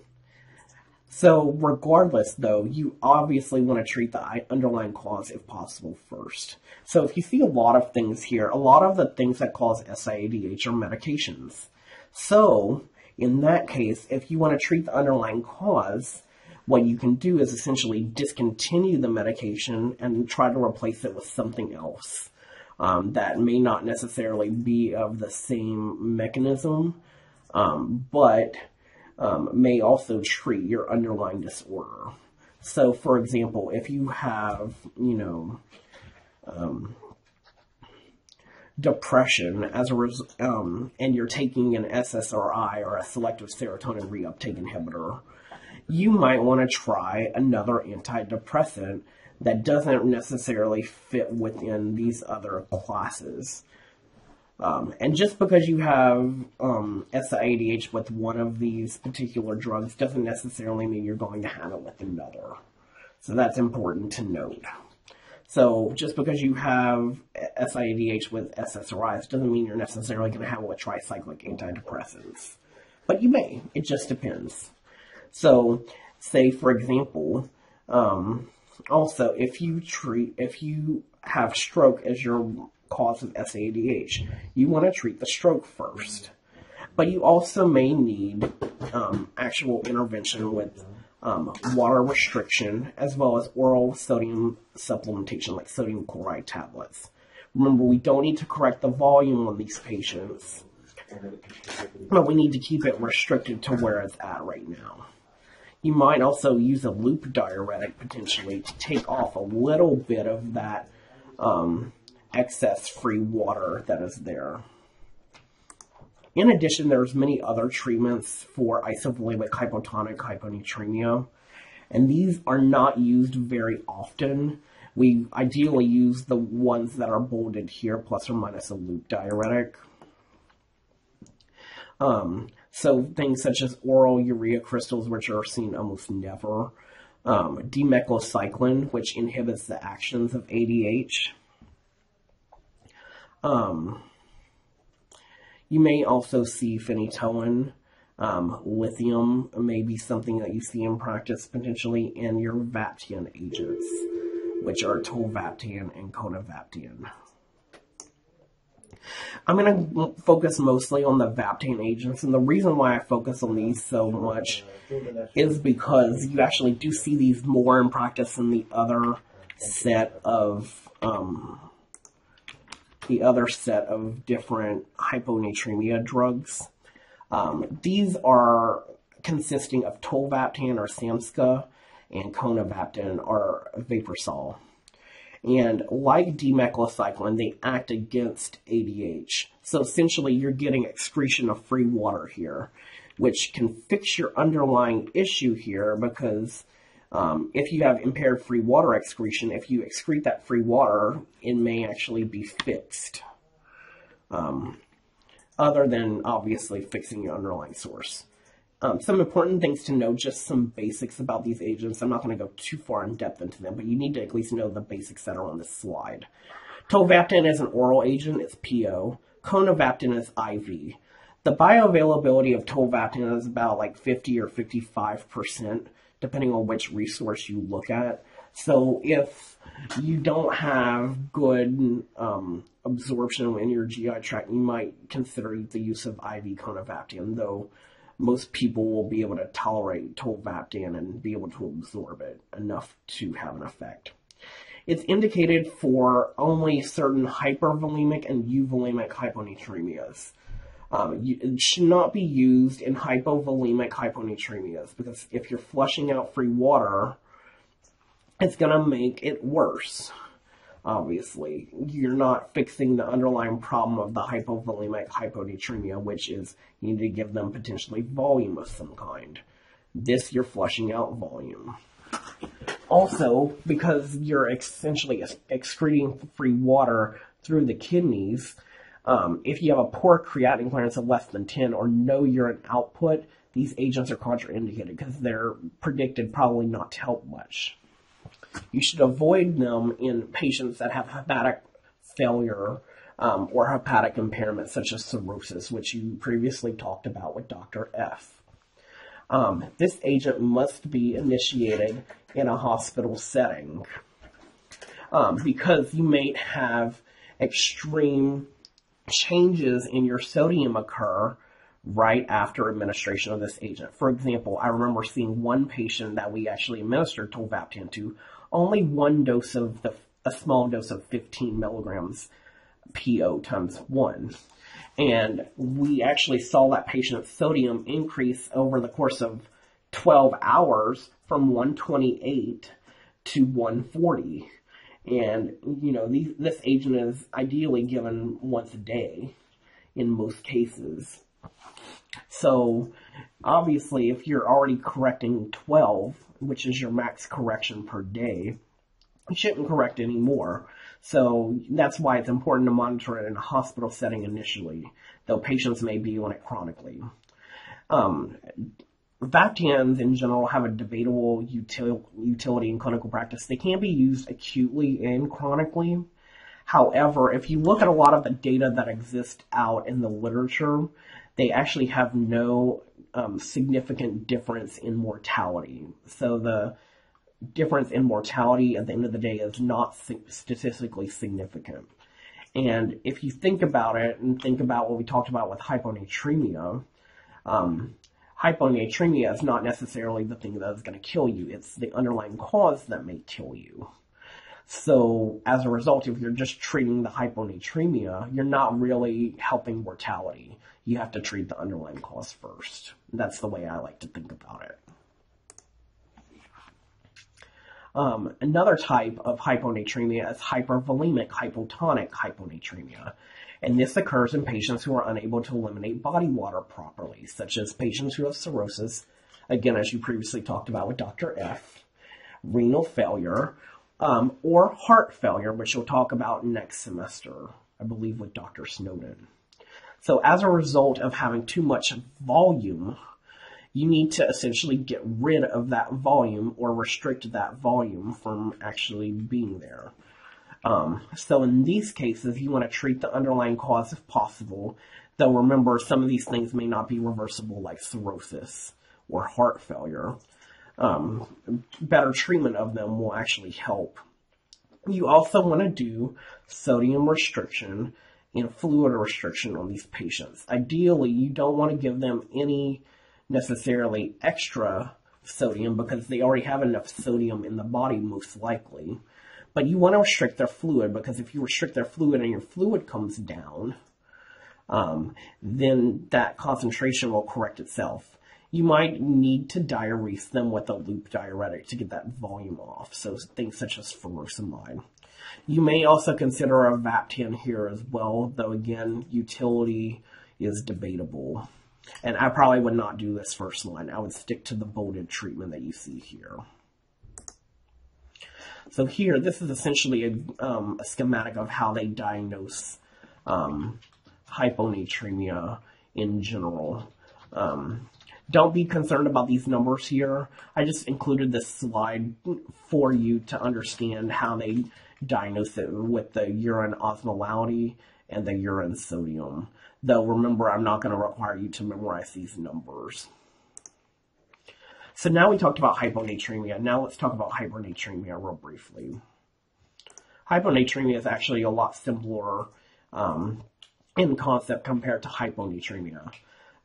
so regardless though, you obviously want to treat the underlying cause if possible first. So if you see a lot of things here, a lot of the things that cause SIADH are medications. So in that case, if you want to treat the underlying cause, what you can do is essentially discontinue the medication and try to replace it with something else um, that may not necessarily be of the same mechanism, um, but um, may also treat your underlying disorder. So, for example, if you have, you know, um, depression as a res- um, and you're taking an SSRI or a selective serotonin reuptake inhibitor, you might want to try another antidepressant that doesn't necessarily fit within these other classes. Um, and just because you have um, SIADH with one of these particular drugs doesn't necessarily mean you're going to have it with another. So that's important to note. So just because you have SIADH with SSRIs doesn't mean you're necessarily going to have it with tricyclic antidepressants. But you may. It just depends. So, say for example, um, also if you treat if you have stroke as your cause of SIADH. You want to treat the stroke first. But you also may need um, actual intervention with um, water restriction as well as oral sodium supplementation, like sodium chloride tablets. Remember, we don't need to correct the volume on these patients, but we need to keep it restricted to where it's at right now. You might also use a loop diuretic potentially to take off a little bit of that um, excess free water that is there. In addition, there's many other treatments for isovolemic hypotonic hyponatremia, and these are not used very often. We ideally use the ones that are bolded here, plus or minus a loop diuretic. Um, so things such as oral urea crystals, which are seen almost never, um, demeclocycline, which inhibits the actions of ADH, um, you may also see phenytoin. Um, lithium may be something that you see in practice potentially in your Vaptan agents, which are tolvaptan and conivaptan. I'm going to focus mostly on the Vaptan agents, and the reason why I focus on these so much is because you actually do see these more in practice than the other set of um, the other set of different hyponatremia drugs. Um, these are consisting of tolvaptan or Samsca and conivaptan or Vaprisol. And like demeclocycline, they act against ADH. So essentially, you're getting excretion of free water here, which can fix your underlying issue here because um, if you have impaired free water excretion, if you excrete that free water, it may actually be fixed. Um, other than obviously fixing your underlying source. Um, some important things to know, just some basics about these agents. I'm not going to go too far in depth into them, but you need to at least know the basics that are on this slide. Tolvaptan is an oral agent, it's PO. Conivaptan is IV. The bioavailability of tolvaptan is about like 50 or 55 percent depending on which resource you look at. So if you don't have good um, absorption in your GI tract, you might consider the use of IV conivaptan, though most people will be able to tolerate tolvaptan and be able to absorb it enough to have an effect. It's indicated for only certain hypervolemic and euvolemic hyponatremias. Um, you, it should not be used in hypovolemic hyponatremias because if you're flushing out free water, it's going to make it worse. Obviously, you're not fixing the underlying problem of the hypovolemic hyponatremia, which is you need to give them potentially volume of some kind. This, you're flushing out volume. Also, because you're essentially excreting free water through the kidneys, um, if you have a poor creatinine clearance of less than 10 or no urine output, these agents are contraindicated because they're predicted probably not to help much. You should avoid them in patients that have hepatic failure um, or hepatic impairment, such as cirrhosis, which you previously talked about with Dr. F. Um, this agent must be initiated in a hospital setting um, because you may have extreme changes in your sodium occur right after administration of this agent. For example, I remember seeing one patient that we actually administered tolvaptan to, only one dose of the, a small dose of 15 milligrams PO times one. And we actually saw that patient's sodium increase over the course of 12 hours from 128 to 140. And, you know, these, this agent is ideally given once a day in most cases. So obviously, if you're already correcting 12, which is your max correction per day, you shouldn't correct anymore. So that's why it's important to monitor it in a hospital setting initially, though patients may be on it chronically. Um, Vaptans in general have a debatable util- utility in clinical practice. They can be used acutely and chronically. However, if you look at a lot of the data that exists out in the literature, they actually have no um, significant difference in mortality. So the difference in mortality at the end of the day is not statistically significant. And if you think about it and think about what we talked about with hyponatremia, um, hyponatremia is not necessarily the thing that is going to kill you. It's the underlying cause that may kill you. So as a result, if you're just treating the hyponatremia, you're not really helping mortality. You have to treat the underlying cause first. That's the way I like to think about it. Um, another type of hyponatremia is hypervolemic hypotonic hyponatremia. And this occurs in patients who are unable to eliminate body water properly, such as patients who have cirrhosis, again, as you previously talked about with Dr. F, renal failure, um, or heart failure, which we'll talk about next semester, I believe with Dr. Snowden. So as a result of having too much volume, you need to essentially get rid of that volume or restrict that volume from actually being there. Um, so in these cases, you want to treat the underlying cause if possible, though remember some of these things may not be reversible like cirrhosis or heart failure. Um, better treatment of them will actually help. You also want to do sodium restriction and fluid restriction on these patients. Ideally, you don't want to give them any necessarily extra sodium because they already have enough sodium in the body most likely. But you want to restrict their fluid because if you restrict their fluid and your fluid comes down, um, then that concentration will correct itself. You might need to diurese them with a loop diuretic to get that volume off, so things such as furosemide. You may also consider a Vaptan here as well, though again, utility is debatable. And I probably would not do this first line. I would stick to the bolded treatment that you see here. So here, this is essentially a, um, a schematic of how they diagnose um, hyponatremia in general. Um, don't be concerned about these numbers here. I just included this slide for you to understand how they diagnose it with the urine osmolality and the urine sodium. Though remember, I'm not going to require you to memorize these numbers. So now we talked about hyponatremia. Now let's talk about hypernatremia real briefly. Hyponatremia is actually a lot simpler um, in concept compared to hyponatremia.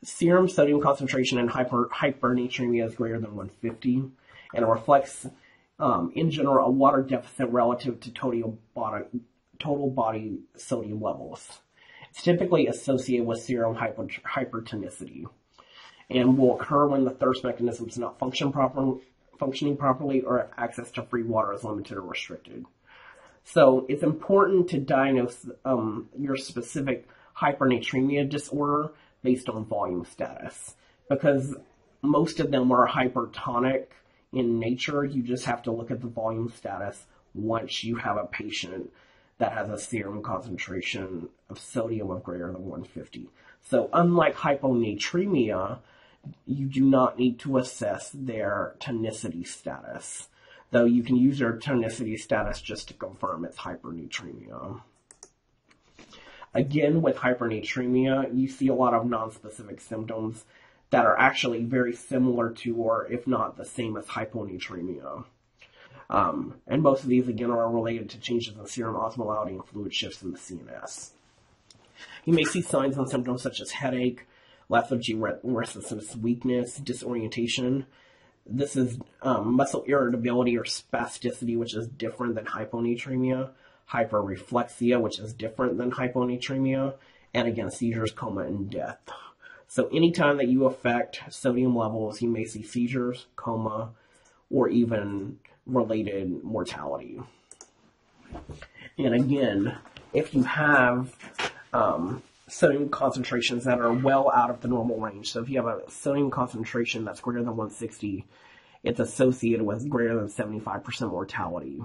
Serum sodium concentration in hyper, hypernatremia is greater than 150, and it reflects, um, in general, a water deficit relative to total body, total body sodium levels. It's typically associated with serum hyper, hypertonicity and will occur when the thirst mechanism is not function proper, functioning properly or access to free water is limited or restricted. So it's important to diagnose um, your specific hypernatremia disorder based on volume status because most of them are hypertonic in nature. You just have to look at the volume status once you have a patient that has a serum concentration of sodium of greater than 150. So unlike hyponatremia, you do not need to assess their tonicity status, though you can use their tonicity status just to confirm it's hypernatremia. Again, with hypernatremia, you see a lot of nonspecific symptoms that are actually very similar to, or if not the same as hyponatremia. Um, and most of these, again, are related to changes in serum osmolality and fluid shifts in the CNS. You may see signs and symptoms such as headache, lethargy, restlessness, weakness, disorientation. This is um, muscle irritability or spasticity, which is different than hyponatremia, hyperreflexia, which is different than hyponatremia, and again, seizures, coma, and death. So anytime that you affect sodium levels, you may see seizures, coma, or even related mortality. And again, if you have um, sodium concentrations that are well out of the normal range. So if you have a sodium concentration that's greater than 160, it's associated with greater than 75% mortality.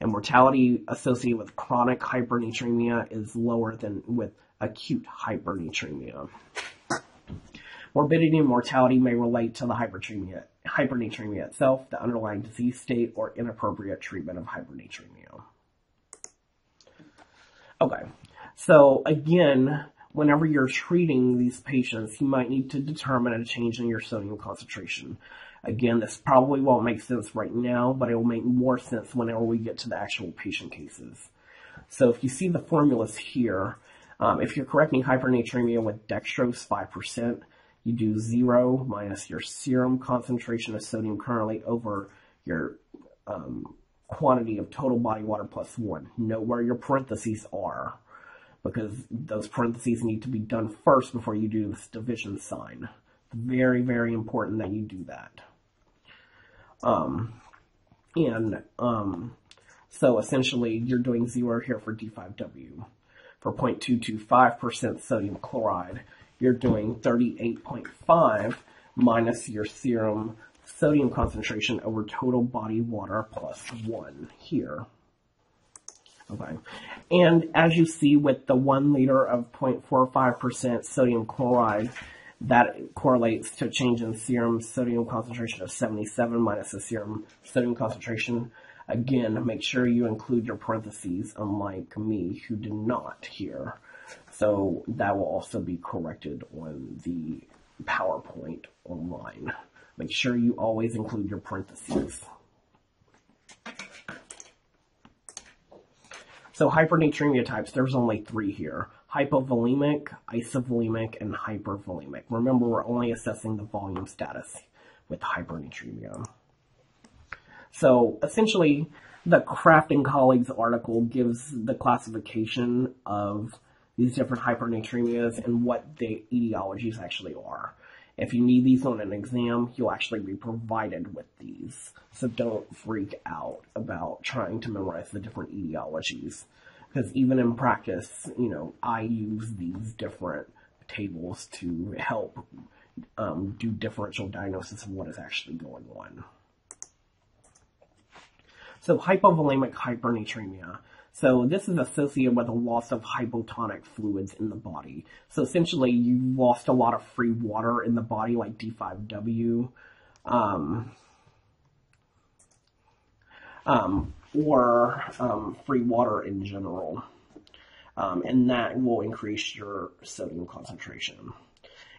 And mortality associated with chronic hypernatremia is lower than with acute hypernatremia. Morbidity and mortality may relate to the hypernatremia, hypernatremia itself, the underlying disease state, or inappropriate treatment of hypernatremia. Okay, so again, whenever you're treating these patients, you might need to determine a change in your sodium concentration. Again, this probably won't make sense right now, but it will make more sense whenever we get to the actual patient cases. So if you see the formulas here, um, if you're correcting hypernatremia with dextrose 5%, you do zero minus your serum concentration of sodium currently over your um, quantity of total body water plus one. Know where your parentheses are because those parentheses need to be done first before you do this division sign. Very, very important that you do that. Um, and um, so essentially you're doing zero here for D5W. For 0.225% sodium chloride, you're doing 38.5 minus your serum sodium concentration over total body water plus 1 here. Okay. And as you see with the 1 liter of 0.45% sodium chloride, that correlates to a change in serum sodium concentration of 77 minus the serum sodium concentration. Again, make sure you include your parentheses, unlike me, who did not here. So that will also be corrected on the PowerPoint online. Make sure you always include your parentheses. So hypernatremia types, there's only three here. Hypovolemic, isovolemic, and hypervolemic. Remember, we're only assessing the volume status with hypernatremia. So essentially, the Kraft and colleagues article gives the classification of these different hypernatremias and what the etiologies actually are. If you need these on an exam, you'll actually be provided with these. So don't freak out about trying to memorize the different etiologies. Because even in practice, you know, I use these different tables to help um, do differential diagnosis of what is actually going on. So hypovolemic hypernatremia. So this is associated with a loss of hypotonic fluids in the body. So essentially you lost a lot of free water in the body like D5W. Um, um, or um, free water in general. Um, and that will increase your sodium concentration.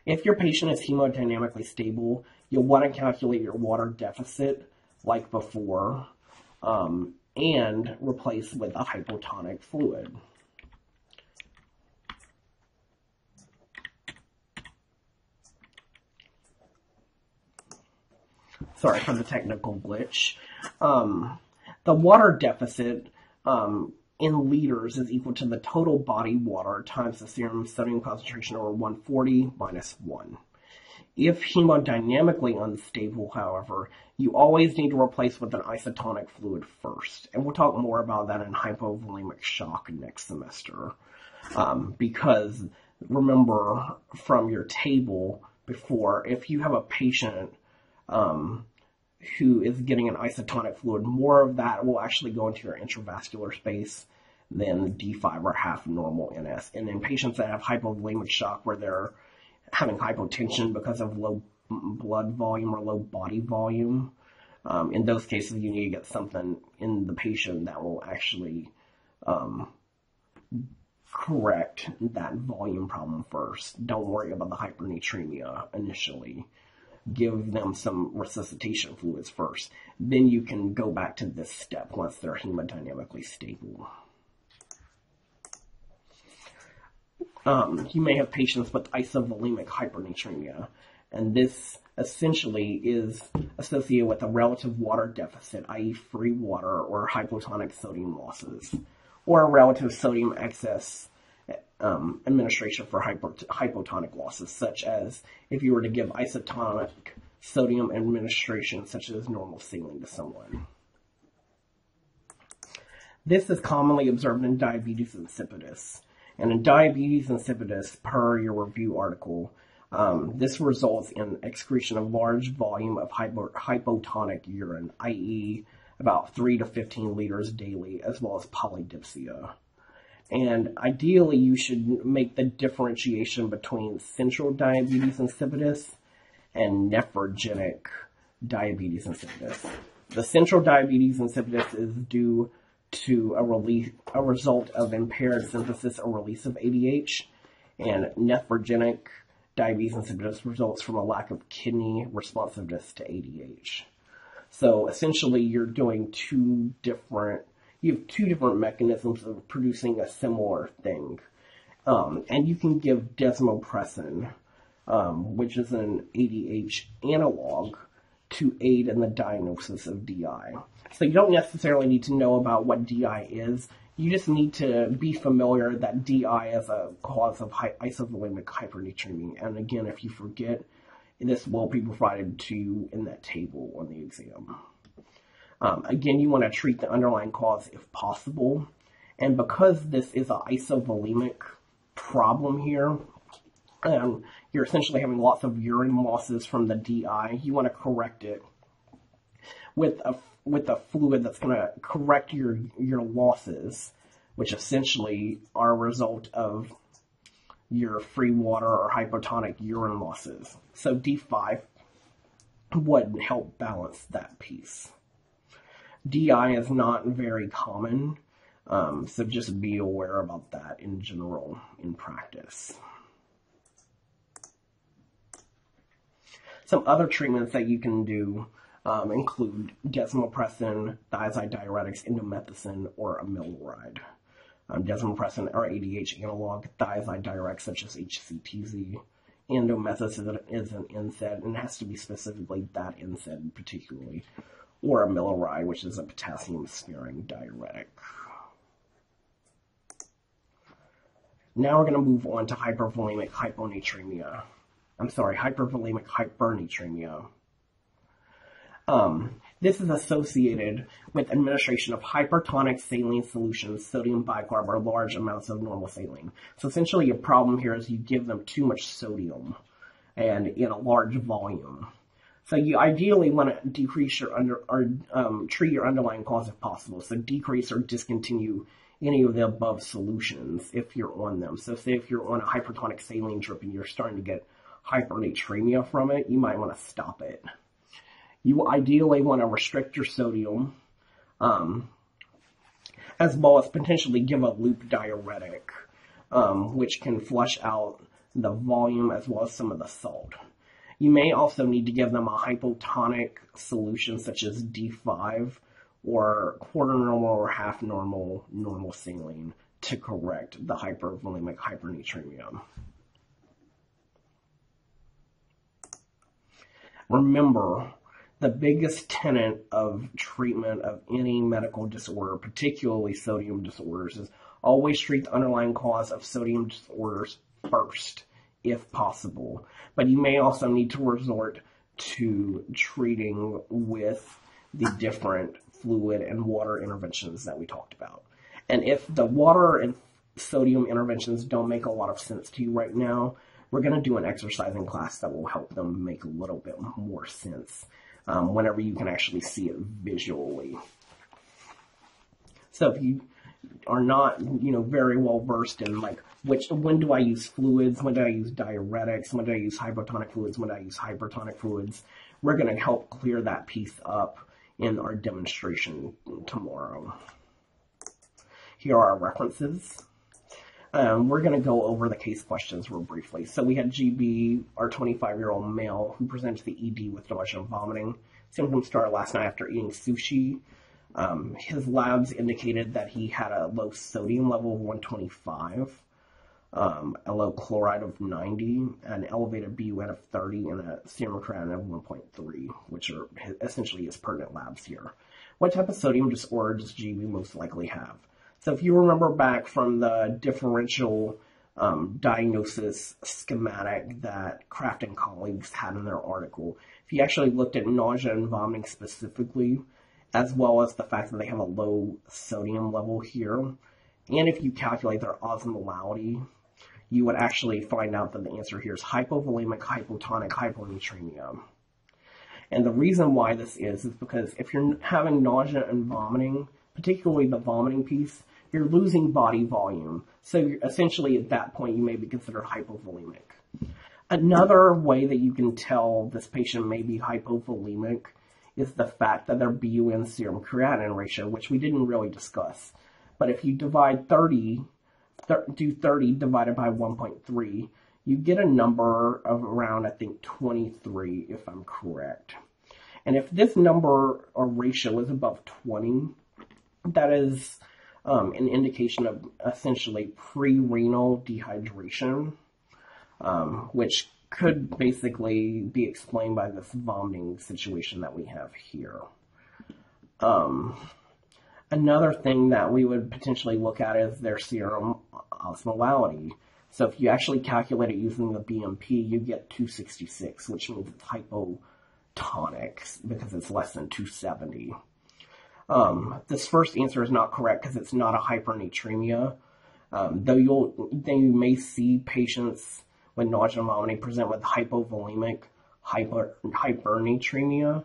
If your patient is hemodynamically stable, you'll want to calculate your water deficit like before. Um, and replace with a hypotonic fluid. Sorry for the technical glitch. Um, the water deficit um, in liters is equal to the total body water times the serum sodium concentration over 140 minus 1. If hemodynamically unstable, however, you always need to replace with an isotonic fluid first. And we'll talk more about that in hypovolemic shock next semester. Um, because remember from your table before, if you have a patient um, who is getting an isotonic fluid, more of that will actually go into your intravascular space than D5 or half normal NS. And in patients that have hypovolemic shock where they're having hypotension because of low blood volume or low body volume. Um, in those cases, you need to get something in the patient that will actually um, correct that volume problem first. Don't worry about the hypernatremia initially. Give them some resuscitation fluids first. Then you can go back to this step once they're hemodynamically stable. Um, you may have patients with isovolemic hypernatremia, and this essentially is associated with a relative water deficit, i.e. free water or hypotonic sodium losses, or a relative sodium excess um, administration for hypo- hypotonic losses, such as if you were to give isotonic sodium administration, such as normal saline to someone. This is commonly observed in diabetes insipidus And in diabetes insipidus, per your review article, um, this results in excretion of large volume of hypo- hypotonic urine, i.e., about 3 to 15 liters daily, as well as polydipsia. And ideally, you should make the differentiation between central diabetes insipidus and nephrogenic diabetes insipidus. The central diabetes insipidus is due to a release, a result of impaired synthesis or release of ADH, and nephrogenic diabetes insipidus results from a lack of kidney responsiveness to ADH. So essentially, you're doing two different, you have two different mechanisms of producing a similar thing. Um, and you can give desmopressin, um, which is an ADH analog, to aid in the diagnosis of DI. So you don't necessarily need to know about what DI is. You just need to be familiar that DI is a cause of isovolemic hypernatremia. And again, if you forget, this will be provided to you in that table on the exam. Um, again, you want to treat the underlying cause if possible. And because this is an isovolemic problem here, um, you're essentially having lots of urine losses from the DI. You want to correct it with a with a fluid that's going to correct your your losses, which essentially are a result of your free water or hypotonic urine losses. So D5 would help balance that piece. DI is not very common, um, so just be aware about that in general in practice. Some other treatments that you can do um, include desmopressin, thiazide diuretics, indomethacin, or amiloride. Um, desmopressin or ADH analog, thiazide diuretics such as HCTZ. Indomethacin is an NSAID and has to be specifically that NSAID particularly, or amiloride, which is a potassium-sparing diuretic. Now we're going to move on to hypervolemic hyponatremia. I'm sorry, hypervolemic hypernatremia. Um, this is associated with administration of hypertonic saline solutions, sodium bicarb, or large amounts of normal saline. So essentially, your problem here is you give them too much sodium and in a large volume. So you ideally want to decrease your under or um, treat your underlying cause if possible. So decrease or discontinue any of the above solutions if you're on them. So say if you're on a hypertonic saline drip and you're starting to get hypernatremia from it, you might want to stop it. You ideally want to restrict your sodium, um, as well as potentially give a loop diuretic, um, which can flush out the volume as well as some of the salt. You may also need to give them a hypotonic solution such as D5 or quarter normal or half normal normal saline to correct the hypervolemic hypernatremia. Remember, the biggest tenet of treatment of any medical disorder, particularly sodium disorders, is always treat the underlying cause of sodium disorders first, if possible. But you may also need to resort to treating with the different fluid and water interventions that we talked about. And if the water and sodium interventions don't make a lot of sense to you right now, we're going to do an exercising class that will help them make a little bit more sense um, whenever you can actually see it visually. So if you are not, you know, very well versed in like which when do I use fluids, when do I use diuretics, when do I use hypotonic fluids, when do I use hypertonic fluids, we're going to help clear that piece up in our demonstration tomorrow. Here are our references. Um, we're going to go over the case questions real briefly. So we had GB, our 25-year-old male, who presented to the ED with nausea and vomiting. Symptoms started last night after eating sushi. Um, his labs indicated that he had a low sodium level of 125, um, a low chloride of 90, an elevated BUN of 30, and a serum creatinine of 1.3, which are essentially his pertinent labs here. What type of sodium disorder does GB most likely have? So if you remember back from the differential um, diagnosis schematic that Kraft and colleagues had in their article, if you actually looked at nausea and vomiting specifically, as well as the fact that they have a low sodium level here, and if you calculate their osmolality, you would actually find out that the answer here is hypovolemic, hypotonic, hyponatremia. And the reason why this is, is because if you're having nausea and vomiting, particularly the vomiting piece, you're losing body volume. So essentially at that point, you may be considered hypovolemic. Another way that you can tell this patient may be hypovolemic is the fact that their BUN serum creatinine ratio, which we didn't really discuss. But if you divide 30, do 30 divided by 1.3, you get a number of around, I think, 23, if I'm correct. And if this number or ratio is above 20, that is um, an indication of essentially pre-renal dehydration, um, which could basically be explained by this vomiting situation that we have here. Um, another thing that we would potentially look at is their serum osmolality. So if you actually calculate it using the BMP, you get 266, which means it's hypotonic because it's less than 270. Um, this first answer is not correct because it's not a hypernatremia. Um, though you'll, then you may see patients with nausea and vomiting present with hypovolemic hyper, hypernatremia.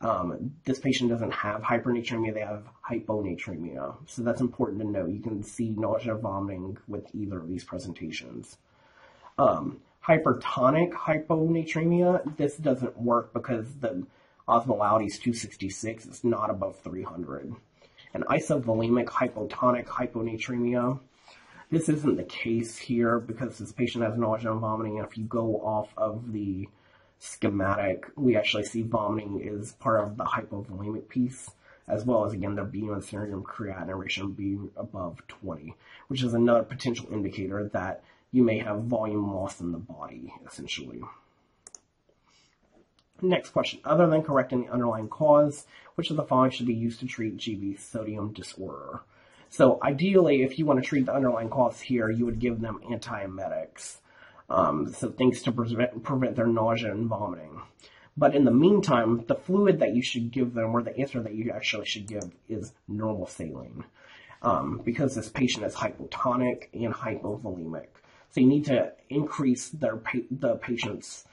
Um, this patient doesn't have hypernatremia, they have hyponatremia. So that's important to know. You can see nausea vomiting with either of these presentations. Um, hypertonic hyponatremia, this doesn't work because the osmolality is 266, it's not above 300. And isovolemic hypotonic hyponatremia, this isn't the case here because this patient has nausea and vomiting. And if you go off of the schematic, we actually see vomiting is part of the hypovolemic piece, as well as again their BUN serum creatinine ratio being above 20, which is another potential indicator that you may have volume loss in the body, essentially. Next question. Other than correcting the underlying cause, which of the following should be used to treat GB sodium disorder? So ideally, if you want to treat the underlying cause here, you would give them antiemetics. Um, so things to prevent, prevent their nausea and vomiting. But in the meantime, the fluid that you should give them, or the answer that you actually should give, is normal saline. Um, because this patient is hypotonic and hypovolemic. So you need to increase their the patient's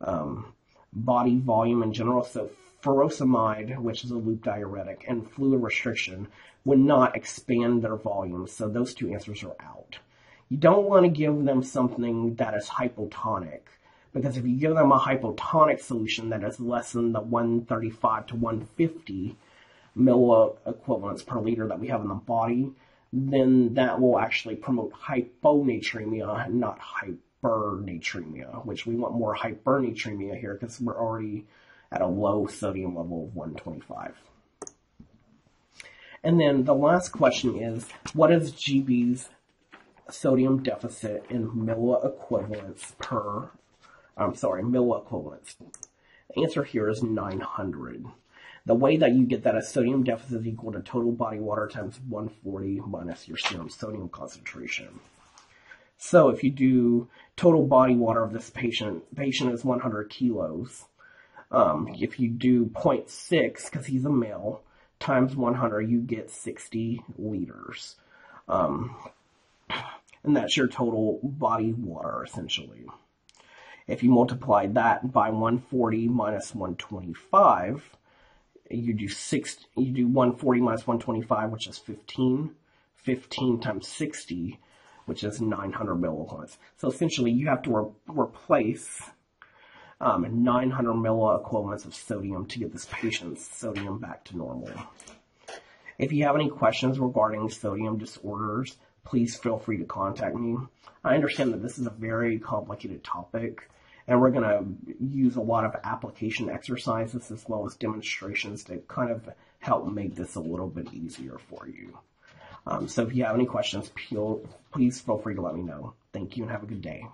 um, body volume in general. So furosemide, which is a loop diuretic, and fluid restriction would not expand their volume. So those two answers are out. You don't want to give them something that is hypotonic because if you give them a hypotonic solution that is less than the 135 to 150 milliequivalents per liter that we have in the body, then that will actually promote hyponatremia, not hypernatremia, which we want more hypernatremia here because we're already at a low sodium level of 125. And then the last question is, what is GB's sodium deficit in milliequivalents per, I'm sorry, milliequivalents? The answer here is 900. The way that you get that a sodium deficit is equal to total body water times 140 minus your serum sodium concentration. So if you do total body water of this patient, patient is 100 kilos. Um, if you do 0.6, because he's a male, times 100, you get 60 liters. Um, and that's your total body water, essentially. If you multiply that by 140 minus 125, you do six, you do 140 minus 125, which is 15. 15 times 60, which is 900 milliliters. So essentially, you have to re- replace um, 900 milliequivalents of sodium to get this patient's sodium back to normal. If you have any questions regarding sodium disorders, please feel free to contact me. I understand that this is a very complicated topic, and we're going to use a lot of application exercises as well as demonstrations to kind of help make this a little bit easier for you. Um, so if you have any questions, please feel free to let me know. Thank you and have a good day.